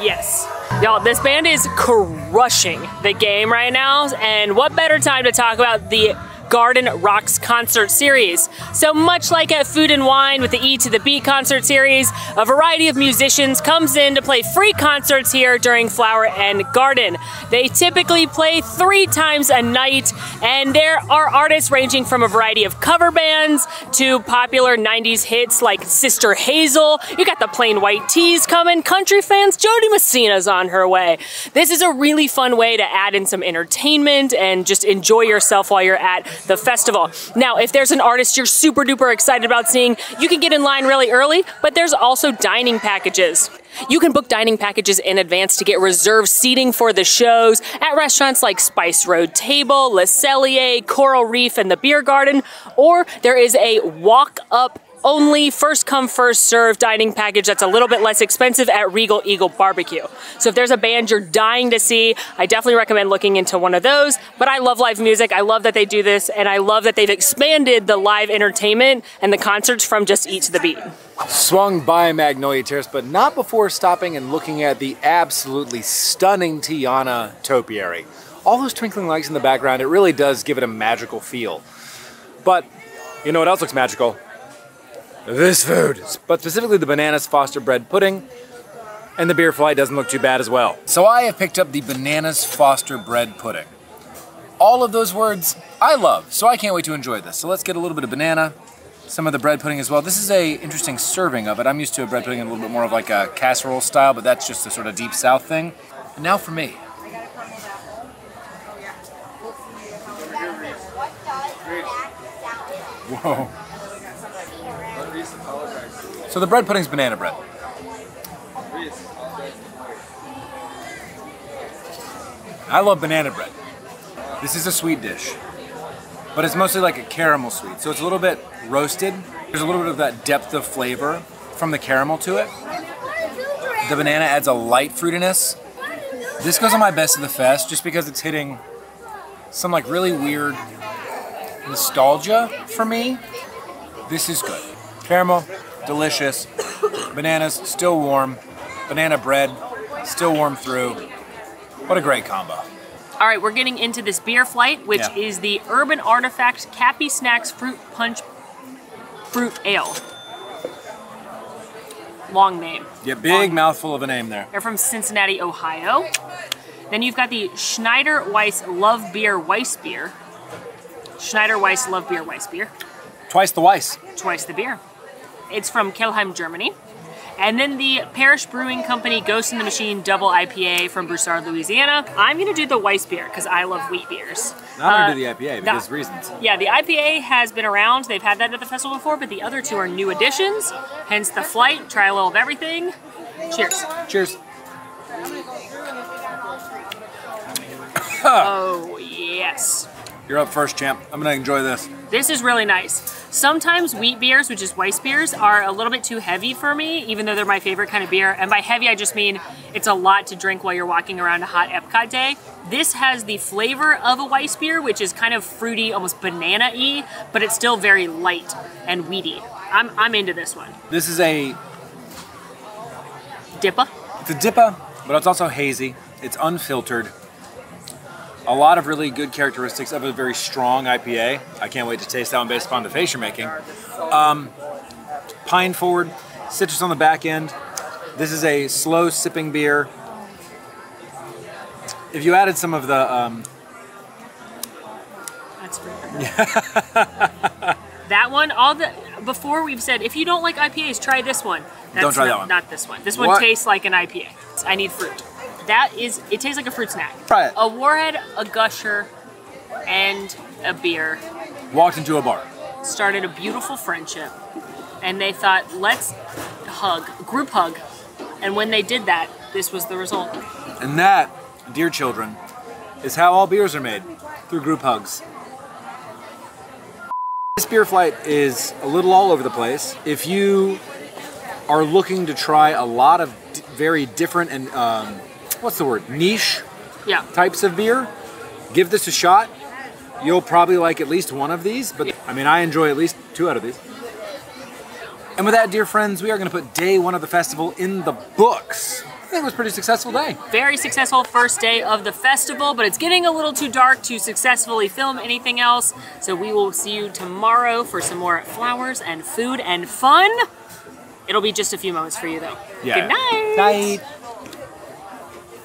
Yes. Y'all, this band is crushing the game right now, and what better time to talk about the Garden Rocks concert series. So much like at Food and Wine with the E to the B concert series, a variety of musicians comes in to play free concerts here during Flower and Garden. They typically play three times a night, and there are artists ranging from a variety of cover bands to popular 90s hits like Sister Hazel. You got the Plain White T's coming, country fans, Jo Dee Messina's on her way. This is a really fun way to add in some entertainment and just enjoy yourself while you're at the festival. Now, if there's an artist you're super duper excited about seeing, you can get in line really early, but there's also dining packages. You can book dining packages in advance to get reserved seating for the shows at restaurants like Spice Road Table, Le Cellier, Coral Reef, and the Beer Garden, or there is a walk up only first come first serve dining package that's a little bit less expensive at Regal Eagle Barbecue. So if there's a band you're dying to see, I definitely recommend looking into one of those. But I love live music. I love that they do this and I love that they've expanded the live entertainment and the concerts from just Eat to the Beat. Swung by Magnolia Terrace, but not before stopping and looking at the absolutely stunning Tiana topiary. All those twinkling lights in the background, it really does give it a magical feel. But you know what else looks magical? This food, but specifically the bananas foster bread pudding, and the beer flight doesn't look too bad as well. So I have picked up the bananas foster bread pudding. All of those words I love, so I can't wait to enjoy this. So let's get a little bit of banana, some of the bread pudding as well. This is a interesting serving of it. I'm used to a bread pudding a little bit more of like a casserole style, but that's just a sort of deep south thing. And now for me. Whoa. So the bread pudding's banana bread. I love banana bread. This is a sweet dish, but it's mostly like a caramel sweet. So it's a little bit roasted. There's a little bit of that depth of flavor from the caramel to it. The banana adds a light fruitiness. This goes on my best of the fest just because it's hitting some like really weird nostalgia for me. This is good. Caramel, delicious. Bananas, still warm. Banana bread, still warm through. What a great combo. All right, we're getting into this beer flight, which Yeah. is the Urban Artifact Cappy Snacks Fruit Punch Fruit Ale. Long name. Yeah, big mouthful of a name there. They're from Cincinnati, Ohio. Then you've got the Schneider Weiss Love Beer Weiss Beer. Schneider Weiss Love Beer Weiss Beer. Twice the Weiss. Twice the beer. It's from Kelheim, Germany. And then the Parish Brewing Company Ghost in the Machine Double IPA from Broussard, Louisiana. I'm gonna do the Weiss beer because I love wheat beers. I'm gonna Uh, do the IPA that- because reasons. Yeah, the IPA has been around. They've had that at the festival before, but the other two are new additions. Hence the flight. Try a little of everything. Cheers. Cheers. Oh, yes. You're up first, champ. I'm gonna enjoy this. This is really nice. Sometimes wheat beers, which is Weiss beers, are a little bit too heavy for me, even though they're my favorite kind of beer. And by heavy, I just mean it's a lot to drink while you're walking around a hot Epcot day. This has the flavor of a Weiss beer, which is kind of fruity, almost banana-y, but it's still very light and weedy. I'm, I'm into this one. This is a Dippa. it's a dippa, but it's also hazy. It's unfiltered. A lot of really good characteristics of a very strong IPA. I can't wait to taste that one based upon the face you're making. Um, pine forward, citrus on the back end. This is a slow sipping beer. If you added some of the um, That's pretty <laughs> That one, all the before we've said if you don't like IPAs, try this one. That's Don't try not, that one. Not this one. This one What? tastes like an IPA. I need fruit. That is, it tastes like a fruit snack. Try it. A warhead, a gusher, and a beer walked into a bar. started a beautiful friendship, and they thought, let's hug, group hug. And when they did that, this was the result. And that, dear children, is how all beers are made through group hugs. This beer flight is a little all over the place. If you are looking to try a lot of d- very different and um, what's the word niche Yeah. types of beer. Give this a shot. You'll probably like at least one of these, but I mean, I enjoy at least two out of these. And with that, dear friends, we are going to put day one of the festival in the books. I think it was a pretty successful day. Very successful first day of the festival, but it's getting a little too dark to successfully film anything else. So we will see you tomorrow for some more flowers and food and fun. It'll be just a few moments for you though. Yeah. Good night. Night.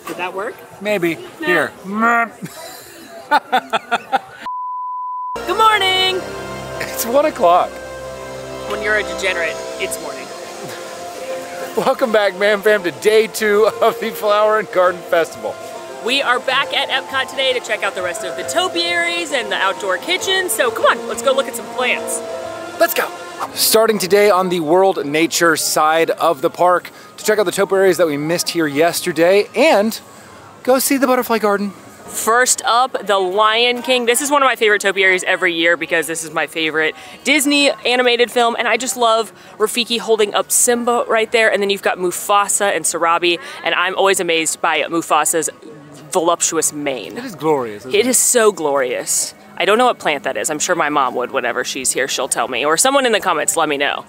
Did that work? Maybe. Here. <laughs> Good morning. It's one o'clock. When you're a degenerate, it's morning. <laughs> Welcome back, Mam Fam, to day two of the Flower and Garden Festival. We are back at Epcot today to check out the rest of the topiaries and the outdoor kitchen. So come on, let's go look at some plants. Let's go. Starting today on the World Nature side of the park to check out the topiaries that we missed here yesterday and go see the butterfly garden. First up, The Lion King. This is one of my favorite topiaries every year because this is my favorite Disney animated film, and I just love Rafiki holding up Simba right there, and then you've got Mufasa and Sarabi, and I'm always amazed by Mufasa's voluptuous mane. It is glorious. isn't It is so glorious. I don't know what plant that is. I'm sure my mom would whenever she's here, she'll tell me. Or someone in the comments, let me know.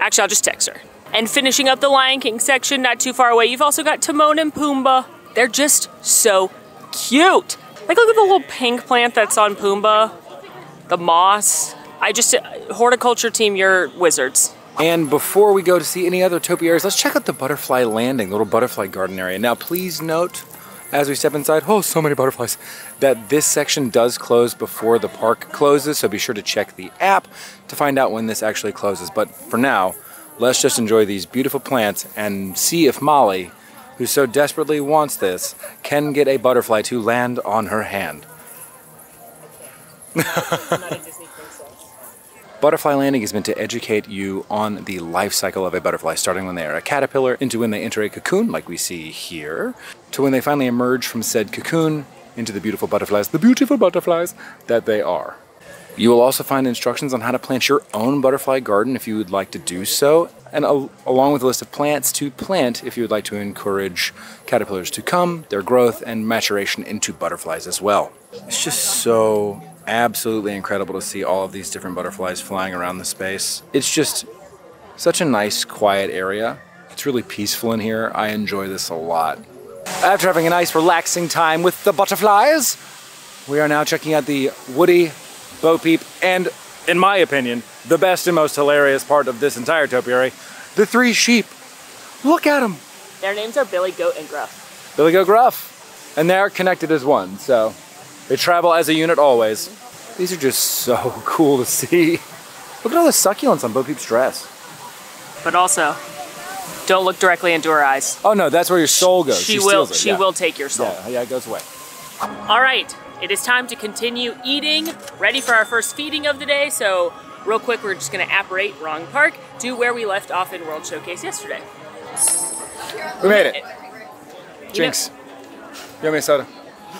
Actually, I'll just text her. And finishing up the Lion King section, not too far away, you've also got Timon and Pumbaa. They're just so cute. Like, look at the little pink plant that's on Pumbaa, the moss. I just, uh, horticulture team, you're wizards. And before we go to see any other topiaries, let's check out the butterfly landing, the little butterfly garden area. Now, please note, as we step inside, oh, so many butterflies, that this section does close before the park closes, so be sure to check the app to find out when this actually closes. But for now, let's just enjoy these beautiful plants and see if Molly, who so desperately wants this, can get a butterfly to land on her hand. <laughs> Butterfly landing is meant to educate you on the life cycle of a butterfly, starting when they are a caterpillar into when they enter a cocoon, like we see here, to when they finally emerge from said cocoon into the beautiful butterflies, the beautiful butterflies that they are. You will also find instructions on how to plant your own butterfly garden if you would like to do so, and al- along with a list of plants to plant if you would like to encourage caterpillars to come, their growth, and maturation into butterflies as well. It's just so absolutely incredible to see all of these different butterflies flying around the space. It's just such a nice, quiet area. It's really peaceful in here. I enjoy this a lot. After having a nice, relaxing time with the butterflies, we are now checking out the Woody, Bo Peep, and, in my opinion, the best and most hilarious part of this entire topiary, the three sheep. Look at them. Their names are Billy, Goat, and Gruff. Billy Goat Gruff. And they're connected as one, so they travel as a unit always. These are just so <laughs> cool to see. Look at all the succulents on Bo Peep's dress. But also, don't look directly into her eyes. Oh no, that's where your soul goes. She, She, will. it, She yeah. will take your soul. Yeah, yeah, it goes away. All right, it is time to continue eating. Ready for our first feeding of the day. So, real quick, we're just going to apparate wrong park to where we left off in World Showcase yesterday. We made it. Know- Jinx. You want me a soda?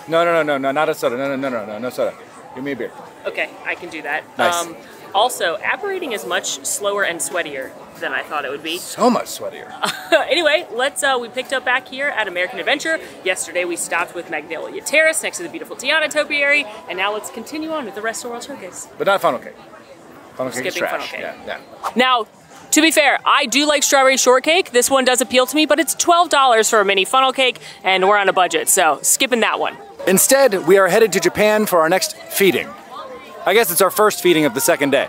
No, no, no, no, no, not a soda. No, no, no, no, no, no soda. Give me a beer. okay, I can do that. Um, Nice. Also, apparating is much slower and sweatier than I thought it would be. So much sweatier. <laughs> anyway, let's. Uh, we picked up back here at American Adventure. Yesterday we stopped with Magnolia Terrace next to the beautiful Tiana Topiary, and now let's continue on with the rest of World Showcase. but not funnel cake. Funnel cake is Skipping trash. funnel cake. Yeah, yeah. Now, to be fair, I do like strawberry shortcake. This one does appeal to me, but it's $12 for a mini funnel cake, and we're on a budget, so skipping that one. Instead, we are headed to Japan for our next feeding. I guess it's our first feeding of the second day,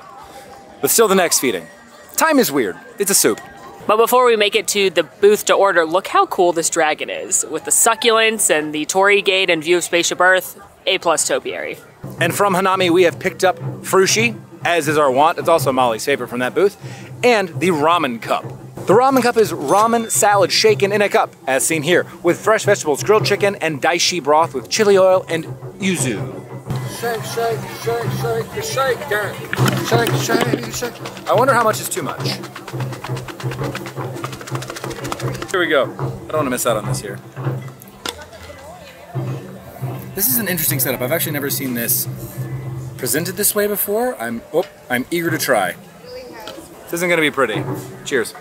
but still the next feeding. Time is weird. It's a soup. But before we make it to the booth to order, look how cool this dragon is with the succulents and the Torii Gate and view of Spaceship Earth. A plus topiary. And from Hanami, we have picked up Frushi, as is our wont. It's also Molly's favorite from that booth, and the ramen cup. The ramen cup is ramen salad shaken in a cup, as seen here, with fresh vegetables, grilled chicken, and dashi broth with chili oil and yuzu. Shake, shake, shake, shake, Darren. Shake, shake, shake. I wonder how much is too much. Here we go. I don't want to miss out on this here. This is an interesting setup. I've actually never seen this presented this way before. I'm oh, I'm eager to try. This isn't gonna be pretty. Cheers.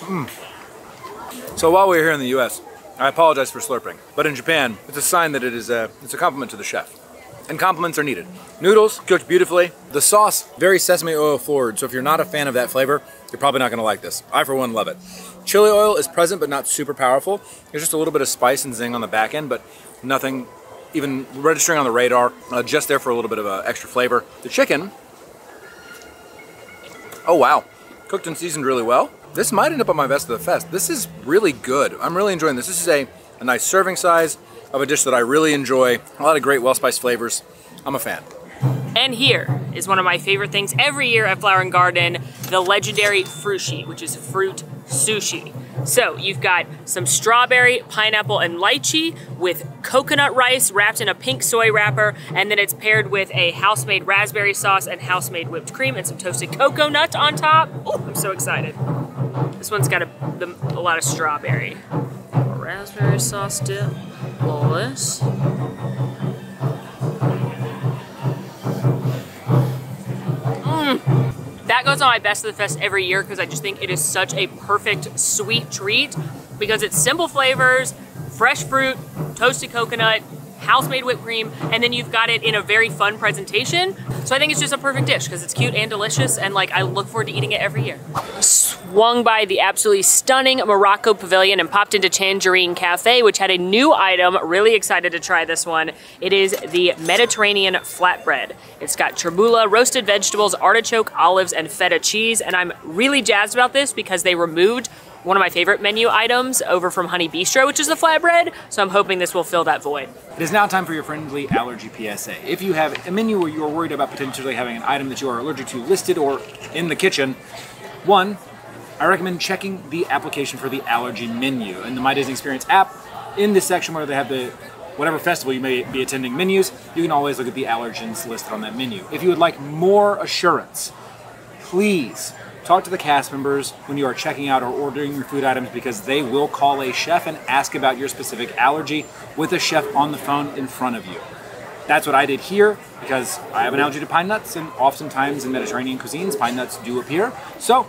Hmm. So while we're here in the U.S., I apologize for slurping, but in Japan, it's a sign that it is a it's a compliment to the chef, and compliments are needed. Noodles cooked beautifully. The sauce very sesame oil forward, so if you're not a fan of that flavor, you're probably not going to like this. I for one love it. Chili oil is present, but not super powerful. There's just a little bit of spice and zing on the back end, but nothing even registering on the radar. Uh, just there for a little bit of uh, extra flavor. The chicken. Oh wow, cooked and seasoned really well. This might end up on my best of the fest. This is really good. I'm really enjoying this. This is a, a nice serving size of a dish that I really enjoy. A lot of great well-spiced flavors. I'm a fan. And here is one of my favorite things every year at Flower and Garden, the legendary frushi, which is fruit sushi. So you've got some strawberry, pineapple, and lychee with coconut rice wrapped in a pink soy wrapper, and then it's paired with a house-made raspberry sauce and house-made whipped cream and some toasted cocoa nut on top. Oh, I'm so excited. This one's got a, the, a lot of strawberry. Raspberry sauce dip. All this. Mmm. That goes on my best of the fest every year because I just think it is such a perfect sweet treat because it's simple flavors, fresh fruit, toasted coconut, house-made whipped cream, and then you've got it in a very fun presentation. So I think it's just a perfect dish because it's cute and delicious and like I look forward to eating it every year. Swung by the absolutely stunning Morocco Pavilion and popped into Tangerine Cafe, which had a new item. Really excited to try this one. It is the Mediterranean flatbread. It's got chermoula, roasted vegetables, artichoke, olives, and feta cheese. And I'm really jazzed about this because they removed one of my favorite menu items over from Honey Bee-stro, which is the flatbread. So I'm hoping this will fill that void. It is now time for your friendly allergy PSA. If you have a menu where you are worried about potentially having an item that you are allergic to listed or in the kitchen, one, I recommend checking the application for the allergy menu in the My Disney Experience app. In this section where they have the whatever festival you may be attending menus, you can always look at the allergens listed on that menu. If you would like more assurance, please talk to the cast members when you are checking out or ordering your food items because they will call a chef and ask about your specific allergy with a chef on the phone in front of you. That's what I did here because I have an allergy to pine nuts, and oftentimes in Mediterranean cuisines, pine nuts do appear. So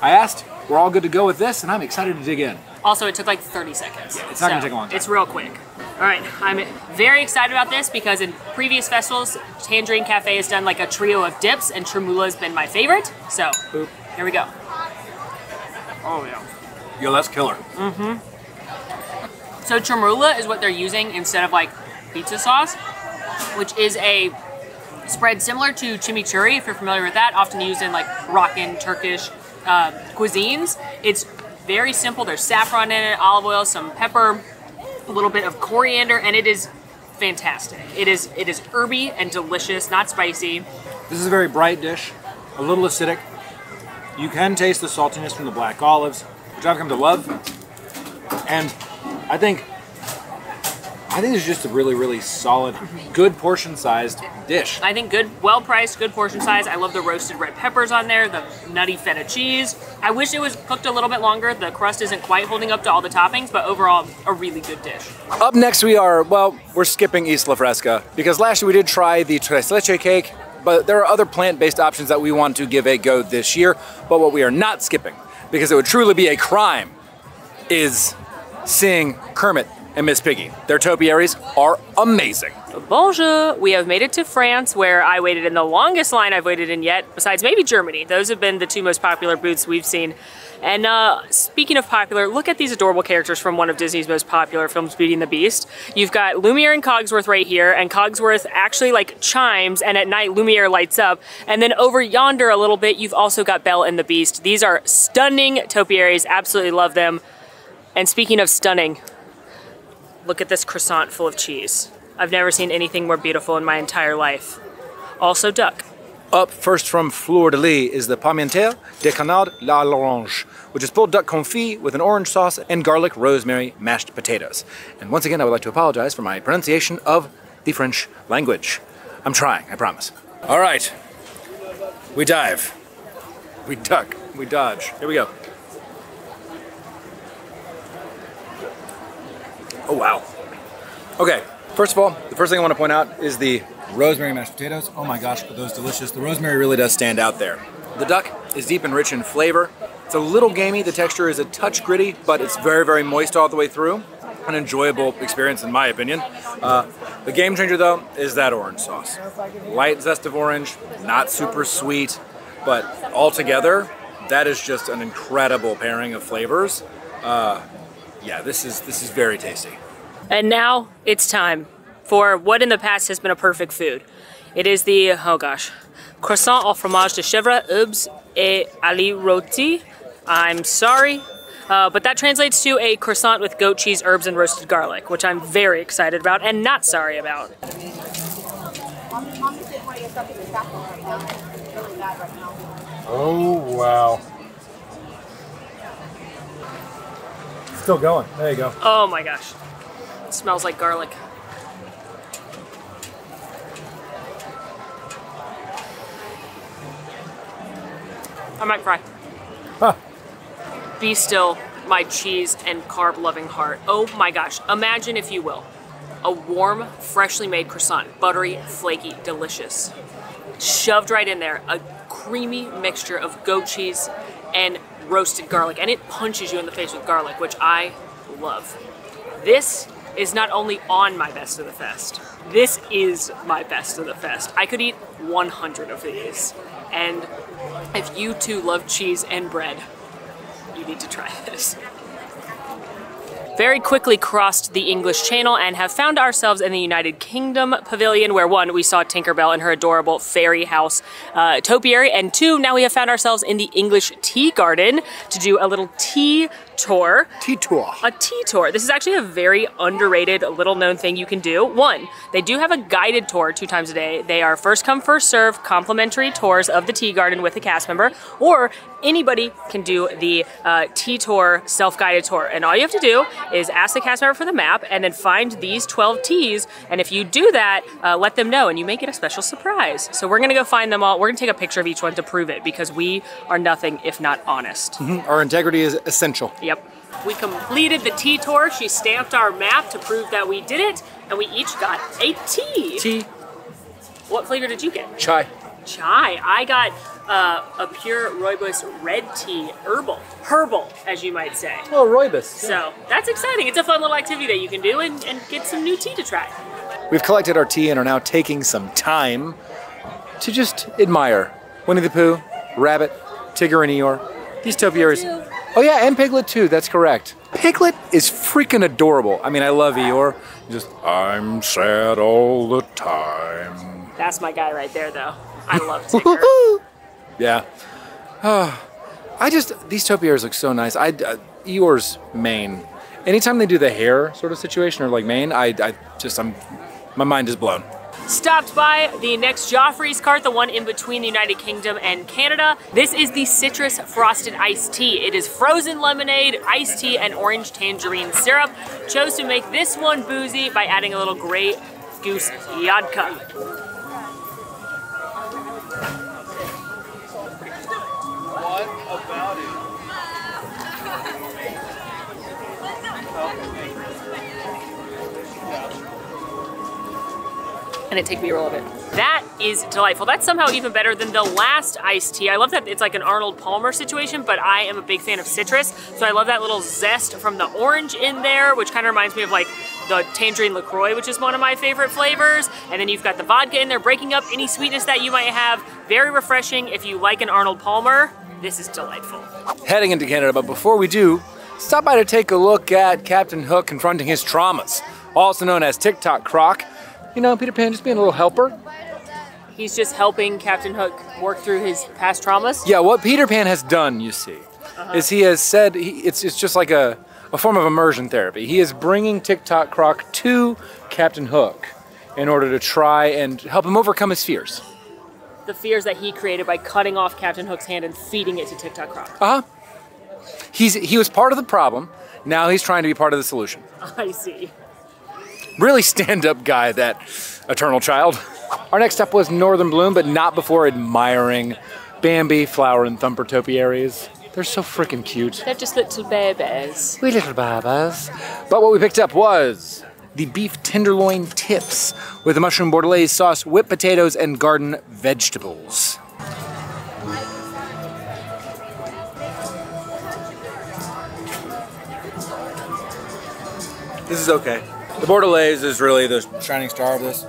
I asked, we're all good to go with this, and I'm excited to dig in. Also, it took like 30 seconds. Yeah, it's not gonna take a long time. It's real quick. All right, I'm very excited about this because in previous festivals, Tangerine Cafe has done like a trio of dips, and chermoula has been my favorite. So, Boop. here we go. Oh yeah. Yo, that's killer. Mm-hmm. So chermoula is what they're using instead of like pizza sauce, which is a spread similar to chimichurri, if you're familiar with that, often used in like Moroccan, Turkish uh, cuisines. It's very simple. There's saffron in it, olive oil, some pepper, a little bit of coriander, and it is fantastic. It is it is herby and delicious, not spicy. This is a very bright dish, a little acidic. You can taste the saltiness from the black olives, which I've come to love. And I think I think it's just a really, really solid, good portion-sized dish. I think good, well priced, good portion size. I love the roasted red peppers on there, the nutty feta cheese. I wish it was cooked a little bit longer. The crust isn't quite holding up to all the toppings, but overall, a really good dish. Up next we are, well, we're skipping Isla Fresca because last year we did try the tres leche cake, but there are other plant-based options that we want to give a go this year. But what we are not skipping, because it would truly be a crime, is seeing Kermit and Miss Piggy. Their topiaries are amazing. Bonjour! We have made it to France, where I waited in the longest line I've waited in yet, besides maybe Germany. Those have been the two most popular booths we've seen. And uh, speaking of popular, look at these adorable characters from one of Disney's most popular films, Beauty and the Beast. You've got Lumiere and Cogsworth right here, and Cogsworth actually like chimes, and at night Lumiere lights up. And then over yonder a little bit, you've also got Belle and the Beast. These are stunning topiaries, absolutely love them. And speaking of stunning, look at this croissant full of cheese. I've never seen anything more beautiful in my entire life. Also duck. Up first from Fleur de Lis is the Parmentier de Canard la L'Orange, which is pulled duck confit with an orange sauce and garlic rosemary mashed potatoes. And once again, I would like to apologize for my pronunciation of the French language. I'm trying, I promise. All right, we dive, we duck, we dodge. Here we go. Oh, wow. Okay, first of all, the first thing I want to point out is the rosemary mashed potatoes. Oh my gosh, are those delicious. The rosemary really does stand out there. The duck is deep and rich in flavor. It's a little gamey, the texture is a touch gritty, but it's very, very moist all the way through. An enjoyable experience in my opinion. Uh, the game changer though is that orange sauce. Light zest of orange, not super sweet, but altogether, that is just an incredible pairing of flavors. Uh, yeah, this is this is very tasty. And now it's time for what in the past has been a perfect food. It is the, oh gosh, croissant au fromage de chèvre, herbs et ali roti. I'm sorry, uh, but that translates to a croissant with goat cheese, herbs, and roasted garlic, which I'm very excited about and not sorry about. Oh, wow. Still going. There you go. Oh my gosh. It smells like garlic. I might cry. Huh. Be still, my cheese and carb loving heart. Oh my gosh. Imagine, if you will, a warm, freshly made croissant, buttery, flaky, delicious. Shoved right in there, a creamy mixture of goat cheese and roasted garlic, and it punches you in the face with garlic, which I love. This is not only on my best of the fest, this is my best of the fest. I could eat 100 of these. And if you too love cheese and bread, you need to try <laughs> this. Very quickly crossed the English Channel and have found ourselves in the United Kingdom pavilion, where one, we saw Tinkerbell and her adorable fairy house uh, topiary, and two, now we have found ourselves in the English Tea Garden to do a little tea tour. Tea tour. A tea tour. This is actually a very underrated, little known thing you can do. One, they do have a guided tour two times a day. They are first come, first serve, complimentary tours of the tea garden with a cast member, or anybody can do the uh, tea tour, self guided tour. And all you have to do is ask the cast member for the map and then find these 12 teas. And if you do that, uh, let them know and you may get a special surprise. So we're gonna go find them all. We're gonna take a picture of each one to prove it because we are nothing if not honest. Our integrity is essential. Yep. We completed the tea tour. She stamped our map to prove that we did it, and we each got a tea. Tea, What flavor did you get? chai. Chai. I got uh, a pure rooibos red tea, herbal, herbal, as you might say. Well, rooibos. So that's exciting. It's a fun little activity that you can do and, and get some new tea to try. We've collected our tea and are now taking some time to just admire Winnie the Pooh, Rabbit, Tigger and Eeyore, these topiaries. Oh yeah, and Piglet too, that's correct. Piglet is freaking adorable. I mean, I love Eeyore. Just, I'm sad all the time. That's my guy right there, though. I love. <laughs> Yeah. Oh, <sighs> I just, these topiaries look so nice. I, uh, Eeyore's mane. Anytime they do the hair sort of situation or like mane, I, I just, I'm, my mind is blown. Stopped by the next Joffrey's cart, the one in between the United Kingdom and Canada. This is the citrus frosted iced tea. It is frozen lemonade, iced tea, and orange tangerine syrup. Chose to make this one boozy by adding a little Grey Goose vodka. And it take me a roll of it. That is delightful. That's somehow even better than the last iced tea. I love that it's like an Arnold Palmer situation, but I am a big fan of citrus, so I love that little zest from the orange in there, which kind of reminds me of like the tangerine LaCroix, which is one of my favorite flavors. And then you've got the vodka in there, breaking up any sweetness that you might have. Very refreshing if you like an Arnold Palmer. This is delightful. Heading into Canada, but before we do, stop by to take a look at Captain Hook confronting his traumas, also known as TikTok Croc. You know, Peter Pan just being a little helper. He's just helping Captain Hook work through his past traumas. Yeah, what Peter Pan has done, you see, is he has said he, it's, it's just like a, a form of immersion therapy. He is bringing TikTok Croc to Captain Hook in order to try and help him overcome his fears. The fears that he created by cutting off Captain Hook's hand and feeding it to TikTok Croc. Uh huh. He's he was part of the problem. Now he's trying to be part of the solution. <laughs> I see really stand-up guy, that eternal child. Our next stop was Northern Bloom, but not before admiring Bambi, Flower, and Thumper topiaries. They're so freaking cute. They're just little babies. We little babas. But what we picked up was the beef tenderloin tips with the mushroom bordelaise sauce, whipped potatoes, and garden vegetables. This is okay. The bordelaise is really the shining star of this.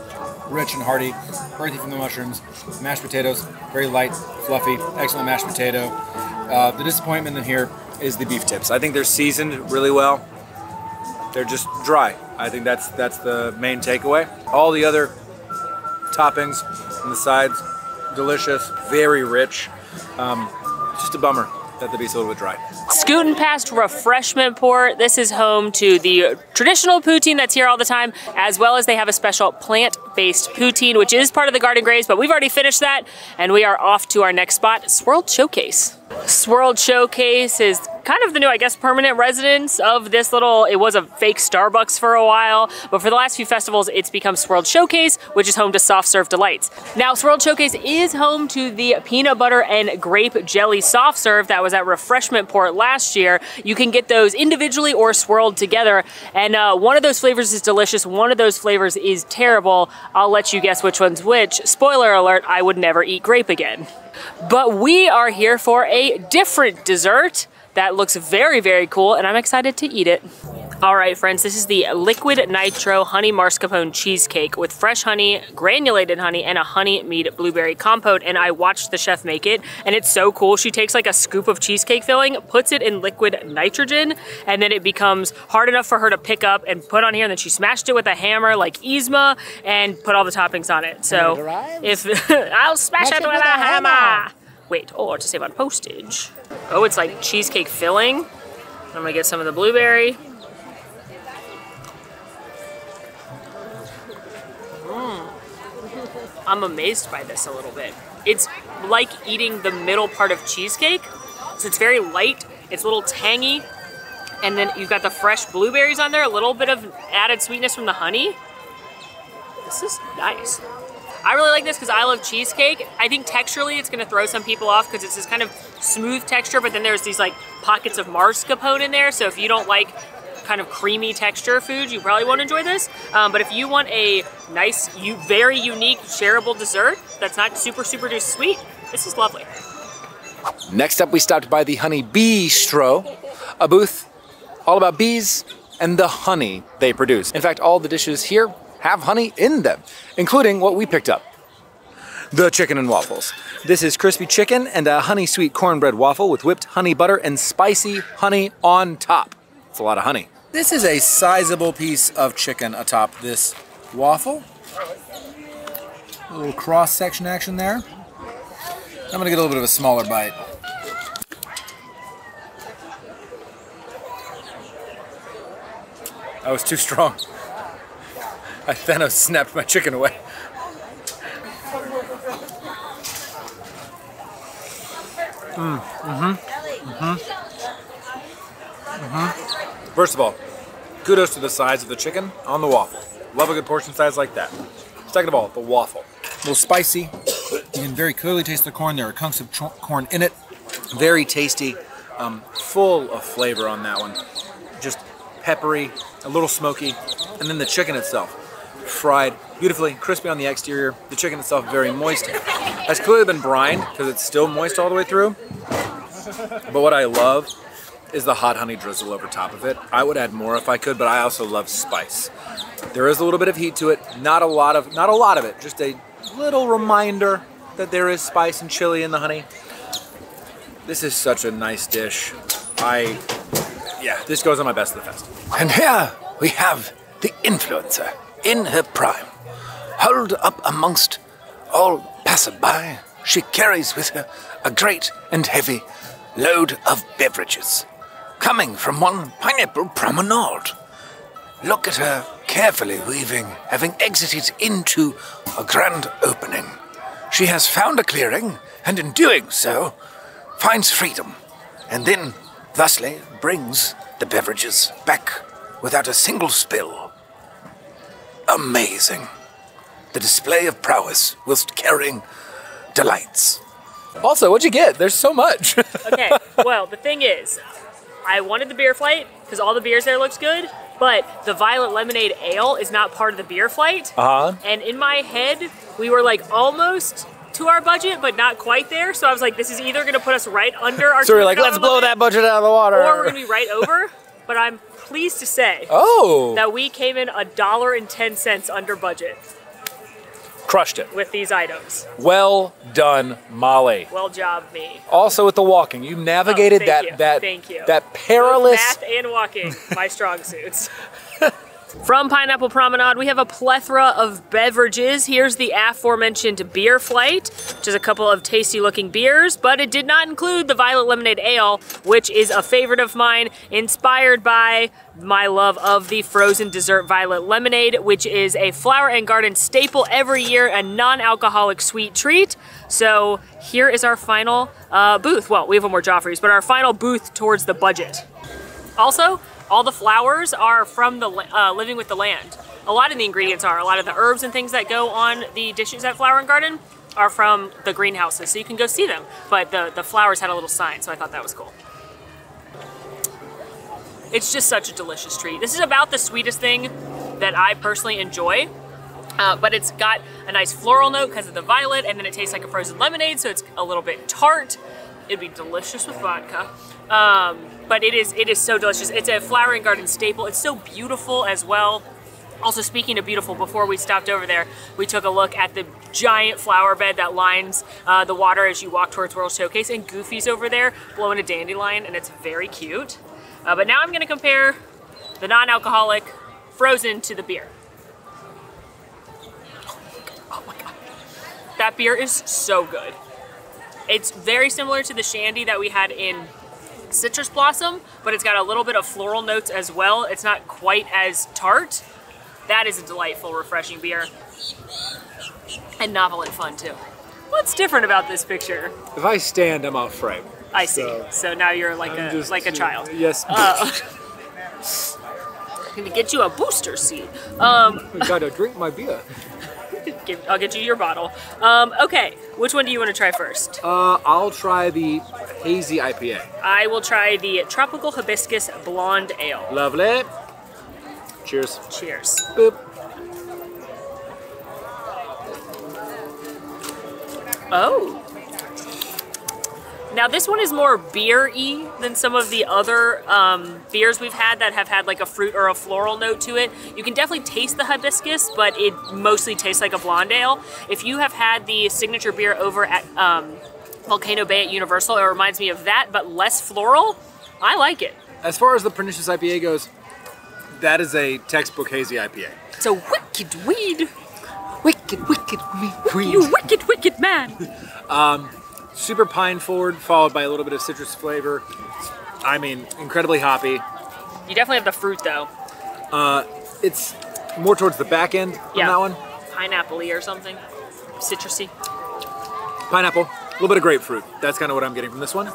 Rich and hearty, earthy from the mushrooms. Mashed potatoes, very light, fluffy, excellent mashed potato. Uh, the disappointment in here is the beef tips. I think they're seasoned really well. They're just dry. I think that's that's the main takeaway. All the other toppings and the sides, delicious, very rich. Um, just a bummer that the a little dry. Scooting past Refreshment Port, this is home to the traditional poutine that's here all the time, as well as they have a special plant-based poutine, which is part of the Garden Graze, but we've already finished that, and we are off to our next spot, Swirled Showcase. Swirled Showcase is kind of the new, I guess, permanent residence of this little, it was a fake Starbucks for a while, but for the last few festivals, it's become Swirled Showcase, which is home to Soft Serve Delights. Now, Swirled Showcase is home to the peanut butter and grape jelly soft serve that was at Refreshment Port last year. You can get those individually or swirled together, and uh, one of those flavors is delicious, one of those flavors is terrible. I'll let you guess which one's which. Spoiler alert, I would never eat grape again. But we are here for a different dessert that looks very, very cool, and I'm excited to eat it. All right, friends, this is the Liquid Nitro Honey Mascarpone Cheesecake with fresh honey, granulated honey, and a honey mead blueberry compote. And I watched the chef make it, and it's so cool. She takes like a scoop of cheesecake filling, puts it in liquid nitrogen, and then it becomes hard enough for her to pick up and put on here. And then she smashed it with a hammer like Yzma and put all the toppings on it. So if <laughs> I'll smash, it, with, a hammer. Wait, oh, to save on postage. Oh, it's like cheesecake filling. I'm gonna get some of the blueberry. I'm amazed by this a little bit. It's like eating the middle part of cheesecake. So it's very light, it's a little tangy, and then you've got the fresh blueberries on there, a little bit of added sweetness from the honey. This is nice. I really like this because I love cheesecake. I think texturally it's gonna throw some people off because it's this kind of smooth texture, but then there's these like pockets of mascarpone in there. So if you don't like kind of creamy texture food, you probably won't enjoy this. Um, but if you want a nice, you very unique, shareable dessert that's not super, super sweet, this is lovely. Next up, we stopped by the Honey Bee-stro, a booth all about bees and the honey they produce. In fact, all the dishes here have honey in them, including what we picked up. The chicken and waffles. This is crispy chicken and a honey sweet cornbread waffle with whipped honey butter and spicy honey on top. It's a lot of honey. This is a sizable piece of chicken atop this waffle. A little cross section action there. I'm gonna get a little bit of a smaller bite. That was too strong. I Thanos snapped my chicken away. Mm, mm-hmm, mm-hmm, mm-hmm. First of all, kudos to the size of the chicken on the waffle. Love a good portion size like that. Second of all, the waffle. A little spicy. You can very clearly taste the corn. There are chunks of corn in it. Very tasty. Um, full of flavor on that one. Just peppery, a little smoky, and then the chicken itself fried beautifully, crispy on the exterior. The chicken itself very moist. Has clearly been brined because it's still moist all the way through. But what I love is the hot honey drizzle over top of it. I would add more if I could, but I also love spice. There is a little bit of heat to it, not a lot of not a lot of it, just a little reminder that there is spice and chili in the honey. This is such a nice dish. I yeah, this goes on my best of the fest. And here we have the influencer in her prime. Holed up amongst all passerby, she carries with her a great and heavy load of beverages, coming from one pineapple promenade. Look at her carefully weaving, having exited into a grand opening. She has found a clearing, and in doing so, finds freedom, and then, thusly, brings the beverages back without a single spill. Amazing. The display of prowess whilst carrying delights. Also, what'd you get? There's so much. <laughs> okay, well, the thing is, I wanted the beer flight because all the beers there looks good, but the violet lemonade ale is not part of the beer flight. Uh huh. And in my head, we were like almost to our budget, but not quite there. So I was like, this is either going to put us right under our. <laughs> so we're like, let's blow limit, that budget out of the water. or we're going to be right over. <laughs> but I'm pleased to say Oh, that we came in a dollar and ten cents under budget crushed it. with these items. Well done, Molly. Well job, me. Also with the walking, you navigated Oh, that you, that thank you. that Both perilous. math and walking, my strong suits. <laughs> From Pineapple Promenade, we have a plethora of beverages. Here's the aforementioned beer flight, which is a couple of tasty looking beers, but it did not include the Violet Lemonade Ale, which is a favorite of mine, inspired by my love of the frozen dessert Violet Lemonade, which is a flower and garden staple every year, a non alcoholic sweet treat. So here is our final uh, booth. Well, we have one more Joffrey's, but our final booth towards the budget. Also, all the flowers are from the uh, Living with the Land. A lot of the ingredients are. A lot of the herbs and things that go on the dishes at Flower and Garden are from the greenhouses, so you can go see them. But the, the flowers had a little sign, so I thought that was cool. It's just such a delicious treat. This is about the sweetest thing that I personally enjoy. Uh, but it's got a nice floral note because of the violet, and then it tastes like a frozen lemonade, so it's a little bit tart. It'd be delicious with vodka. Um, but it is it is so delicious. It's a flower and garden staple. It's so beautiful as well. Also, speaking of beautiful, before we stopped over there, we took a look at the giant flower bed that lines uh, the water as you walk towards World Showcase, and Goofy's over there blowing a dandelion, and it's very cute. Uh, but now I'm going to compare the non-alcoholic frozen to the beer. Oh my god. That beer is so good. It's very similar to the shandy that we had in Citrus Blossom, but it's got a little bit of floral notes as well. It's not quite as tart. That is a delightful, refreshing beer. And novel and fun too. What's different about this picture? If I stand, I'm off frame. I see. So, So, now you're like I'm a just- like a child. Yes. I'm <laughs> gonna get you a booster seat. Um, <laughs> gotta drink my beer. Give, I'll get you your bottle. Um, okay, which one do you want to try first? Uh, I'll try the hazy IPA. I will try the Tropical Hibiscus Blonde Ale. Lovely. Cheers. Cheers. Boop. Oh. Now this one is more beer-y than some of the other um, beers we've had that have had like a fruit or a floral note to it. You can definitely taste the hibiscus, but it mostly tastes like a blonde ale. If you have had the signature beer over at um, Volcano Bay at Universal, it reminds me of that, but less floral. I like it. As far as the pernicious IPA goes, that is a textbook hazy IPA. It's a wicked weed. Wicked, wicked, weed. You wicked, wicked man. <laughs> Super pine forward, followed by a little bit of citrus flavor. I mean, incredibly hoppy. You definitely have the fruit though. Uh, It's more towards the back end on Yeah. that one. Pineapple or something. Citrusy. Pineapple, a little bit of grapefruit. That's kind of what I'm getting from this one.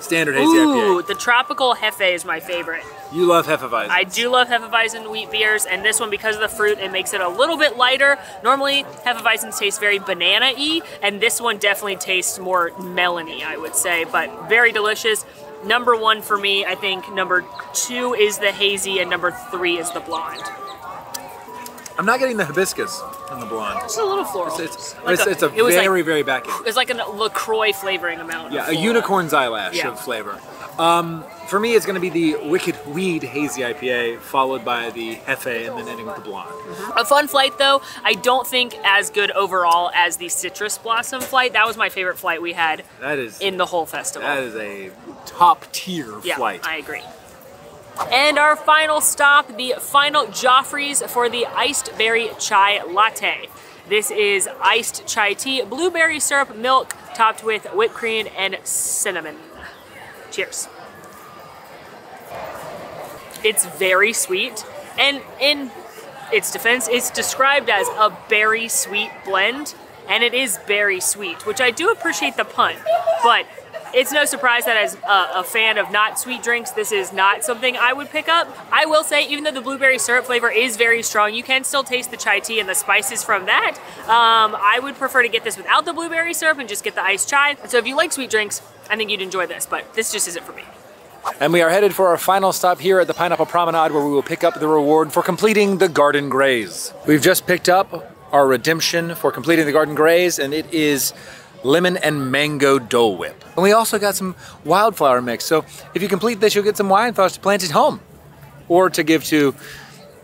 Standard hazy Ooh, IPA. the tropical Hefe is my favorite. You love Hefeweizen. I do love Hefeweizen wheat beers, and this one, because of the fruit, it makes it a little bit lighter. Normally, Hefeweizens taste very banana-y, and this one definitely tastes more melony, I would say, but very delicious. Number one for me, I think number two is the hazy, and number three is the blonde. I'm not getting the hibiscus in the blonde. Just a little floral. It's, Like it's, it's a it very, like, very back end. It's like a LaCroix flavoring amount. Yeah, a unicorn's eyelash Yeah. of flavor. Um, for me, it's going to be the Wicked Weed Hazy IPA, followed by the Hefe, and then ending with the blonde. A fun flight though. I don't think as good overall as the Citrus Blossom flight. That was my favorite flight we had That is in the whole festival. that is a top tier yeah, flight. I agree. And our final stop, the final Joffrey's for the iced berry chai latte. This is iced chai tea, blueberry syrup, milk, topped with whipped cream and cinnamon. Cheers. It's very sweet, and in its defense, it's described as a berry sweet blend, and it is berry sweet, which I do appreciate the pun, but it's no surprise that as a, a fan of not sweet drinks, this is not something I would pick up. I will say, even though the blueberry syrup flavor is very strong, you can still taste the chai tea and the spices from that. Um, I would prefer to get this without the blueberry syrup and just get the iced chai. So if you like sweet drinks, I think you'd enjoy this, but this just isn't for me. And we are headed for our final stop here at the Pineapple Promenade where we will pick up the reward for completing the Garden Graze. We've just picked up our redemption for completing the Garden Graze and it is lemon and mango Dole Whip. And we also got some wildflower mix. So if you complete this, you'll get some wildflowers to plant at home or to give to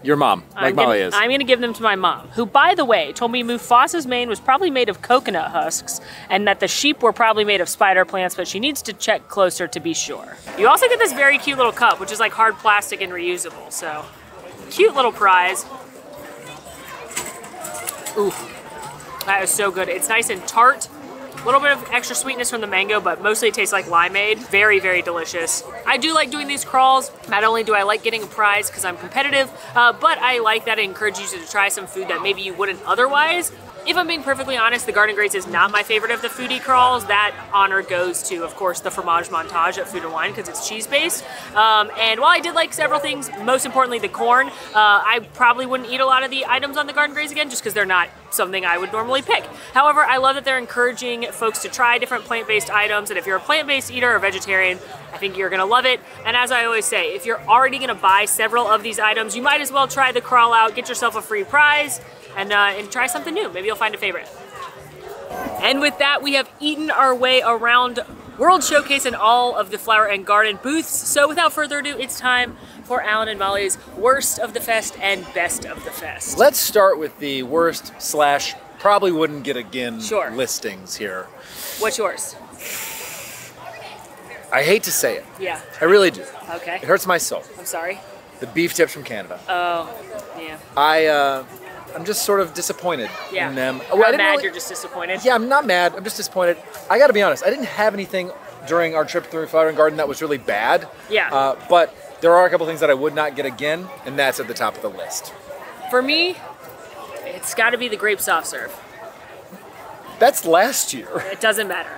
your mom, like I'm Molly gonna, is. I'm gonna give them to my mom, who, by the way, told me Mufasa's mane was probably made of coconut husks and that the sheep were probably made of spider plants, but she needs to check closer to be sure. You also get this very cute little cup, which is like hard plastic and reusable, so cute little prize. Ooh, that is so good. It's nice and tart. A little bit of extra sweetness from the mango, but mostly it tastes like limeade. Very, very delicious. I do like doing these crawls. Not only do I like getting a prize because I'm competitive, uh, but I like that it encourages you to try some food that maybe you wouldn't otherwise. If I'm being perfectly honest, the Garden Graze is not my favorite of the foodie crawls. That honor goes to, of course, the fromage montage at Food and Wine because it's cheese based. Um, and while I did like several things, most importantly the corn, uh, I probably wouldn't eat a lot of the items on the Garden Graze again just because they're not something I would normally pick. However, I love that they're encouraging folks to try different plant based items. And if you're a plant based eater or vegetarian, I think you're gonna love it. And as I always say, if you're already gonna buy several of these items, you might as well try the crawl out, get yourself a free prize, and, uh, and try something new. Maybe you'll find a favorite. And with that, we have eaten our way around World Showcase and all of the flower and garden booths. So without further ado, it's time for Alan and Molly's worst of the fest and best of the fest. Let's start with the worst slash probably wouldn't get again Sure. listings here. What's yours? I hate to say it. Yeah. I really do. Okay. It hurts my soul. I'm sorry. The beef tips from Canada. Oh, yeah. I uh, I'm just sort of disappointed Yeah. in them. Well, I not didn't mad, really- you're just disappointed. Yeah, I'm not mad. I'm just disappointed. I got to be honest. I didn't have anything during our trip through Flower and Garden that was really bad. Yeah. Uh, but there are a couple things that I would not get again, and that's at the top of the list. For me, it's got to be the grape soft serve. That's last year. It doesn't matter.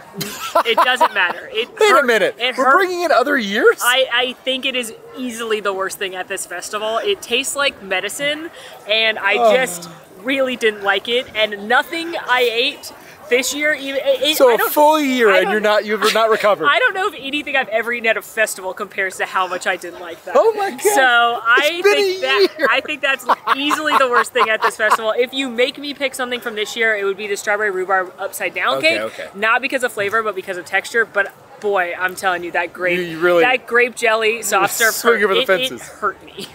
It doesn't matter. <laughs> It Wait a minute. It We're hurt- bringing in other years. I, I think it is easily the worst thing at this festival. It tastes like medicine, and I Oh. just really didn't like it. And nothing I ate this year, even it, so a full year, and you're not you've not <laughs> recovered. I don't know if anything I've ever eaten at a festival compares to how much I didn't like that. Oh my God. So I think that. I think that's easily the worst thing at this festival. If you make me pick something from this year, it would be the strawberry rhubarb upside down Okay, cake. okay. Not because of flavor, but because of texture. But boy, I'm telling you that grape, You- really- that grape jelly soft serve hurt, it, it hurt me.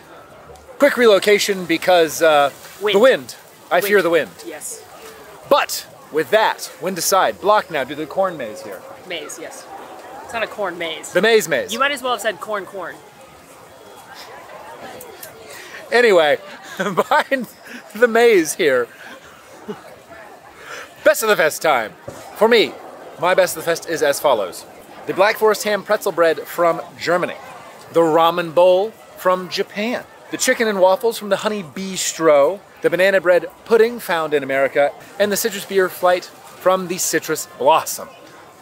Quick relocation because uh, Wind. the wind. I Wind. fear the wind. Yes, But with that, wind aside, block now. Do the corn maze here. maze. Yes, it's not a corn maze. The maze maze. You might as well have said corn corn. Anyway, <laughs> behind the maze here, best of the fest time. For me, my best of the fest is as follows the Black Forest ham pretzel bread from Germany, the ramen bowl from Japan, the chicken and waffles from the Honey Bee-stro, the banana bread pudding found in America, and the citrus beer flight from the Citrus Blossom.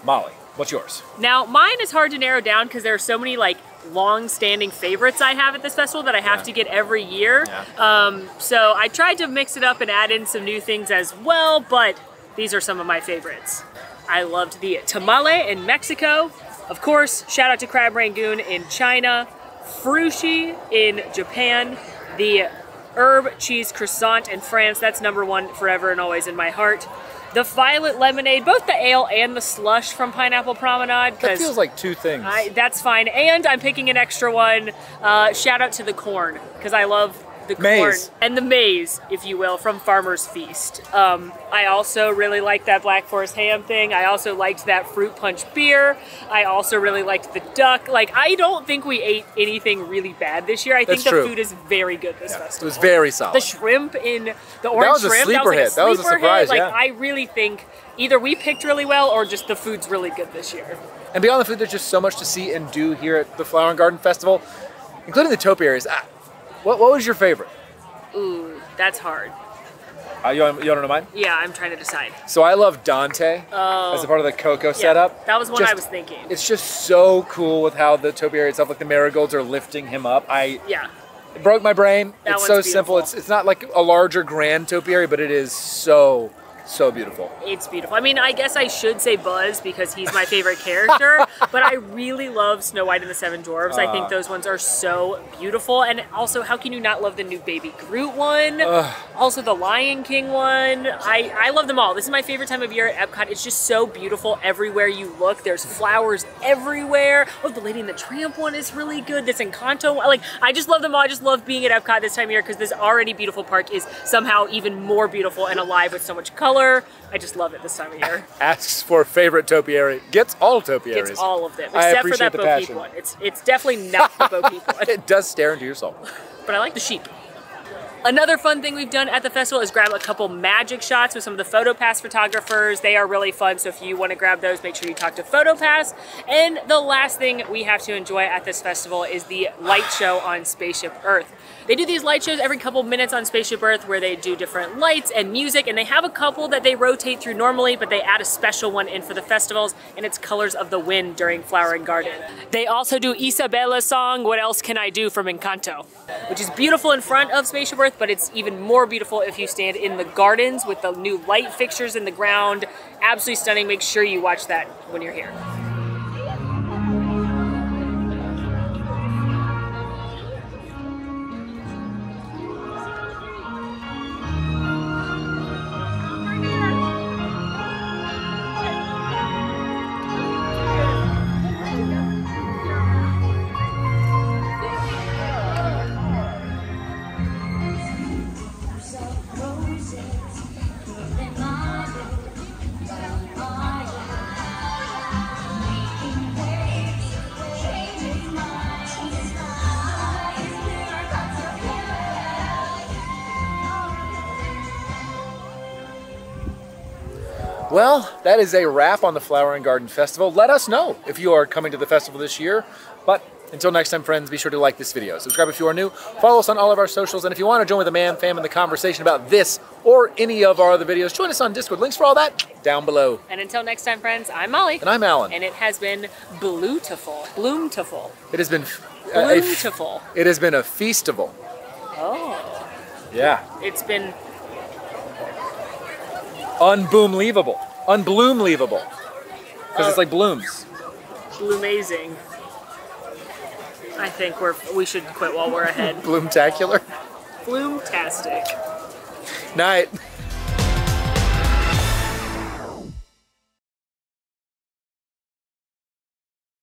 Molly, what's yours? Now, mine is hard to narrow down because there are so many like long-standing favorites I have at this festival that I have Yeah. to get every year. Yeah. Um, so I tried to mix it up and add in some new things as well, but these are some of my favorites. I loved the tamale in Mexico. Of course, shout out to Crab Rangoon in China, Frushi in Japan, the herb cheese croissant in France. That's number one forever and always in my heart. The violet lemonade, both the ale and the slush from Pineapple Promenade. That feels like two things. I, that's fine. And I'm picking an extra one. Uh, shout out to the corn because I love the corn and the maize, if you will, from Farmer's Feast. Um, I also really liked that Black Forest ham thing. I also liked that fruit punch beer. I also really liked the duck. Like I don't think we ate anything really bad this year. I think the true. food is very good this it festival. It was very solid. The shrimp in the orange was a shrimp. sleeper that was like hit. That a was a sleeper surprise, hit. Like yeah. I really think either we picked really well or just the food's really good this year. And beyond the food, there's just so much to see and do here at the Flower and Garden Festival, including the topiaries. Ah, what, what was your favorite? Ooh, that's hard. Uh, you, want, you want to know mine? Yeah, I'm trying to decide. So I love Dante as a part of the Coco setup. that was one Just- I was thinking. It's just so cool with how the topiary itself, like the marigolds, are lifting him up. I Yeah, it broke my brain. That it's so one's simple. It's it's not like a larger grand topiary, but it is so So beautiful. It's beautiful. I mean, I guess I should say Buzz because he's my favorite character, <laughs> but I really love Snow White and the Seven Dwarfs. I think uh. those ones are so beautiful. And also, how can you not love the new Baby Groot one? Also, the Lion King one. I, I love them all. This is my favorite time of year at Epcot. It's just so beautiful everywhere you look. There's flowers everywhere. Oh, the Lady and the Tramp one is really good. This Encanto one. Like, I just love them all. I just love being at Epcot this time of year because this already beautiful park is somehow even more beautiful and alive with so much color. I just love it this time of year. <laughs> Asks for favorite topiary, gets all topiaries. Gets all of them, I except for that Bo Peep one. It's it's definitely not the Bo Peep <laughs> one, It does stare into your soul. <laughs> but I like the sheep. Another fun thing we've done at the festival is grab a couple magic shots with some of the PhotoPass photographers. They are really fun, so if you want to grab those, make sure you talk to PhotoPass. And the last thing we have to enjoy at this festival is the light show on Spaceship Earth. They do these light shows every couple minutes on Spaceship Earth where they do different lights and music, and they have a couple that they rotate through normally, but they add a special one in for the festivals, and it's Colors of the Wind during Flower and Garden. They also do Isabela's song, What Else Can I Do from Encanto, which is beautiful in front of Spaceship Earth, but it's even more beautiful if you stand in the gardens with the new light fixtures in the ground. Absolutely stunning. Make sure you watch that when you're here. Well, that is a wrap on the Flower and Garden Festival. Let us know if you are coming to the festival this year. But until next time, friends, be sure to like this video. Subscribe if you are new. Follow us on all of our socials. And if you want to join with the Mam Fam in the conversation about this or any of our other videos, join us on Discord. Links for all that down below. And until next time, friends, I'm Molly. And I'm Alan. And it has been Bluetiful. Bloomtiful. It has been uh, Bloomtiful. it has been a feastival. Oh. Yeah. It's been Unboomleavable. Unbloomleavable. Because it's like blooms. bloomazing. I think we're we should quit while we're ahead. <laughs> Bloomtacular. Bloomtastic. Night.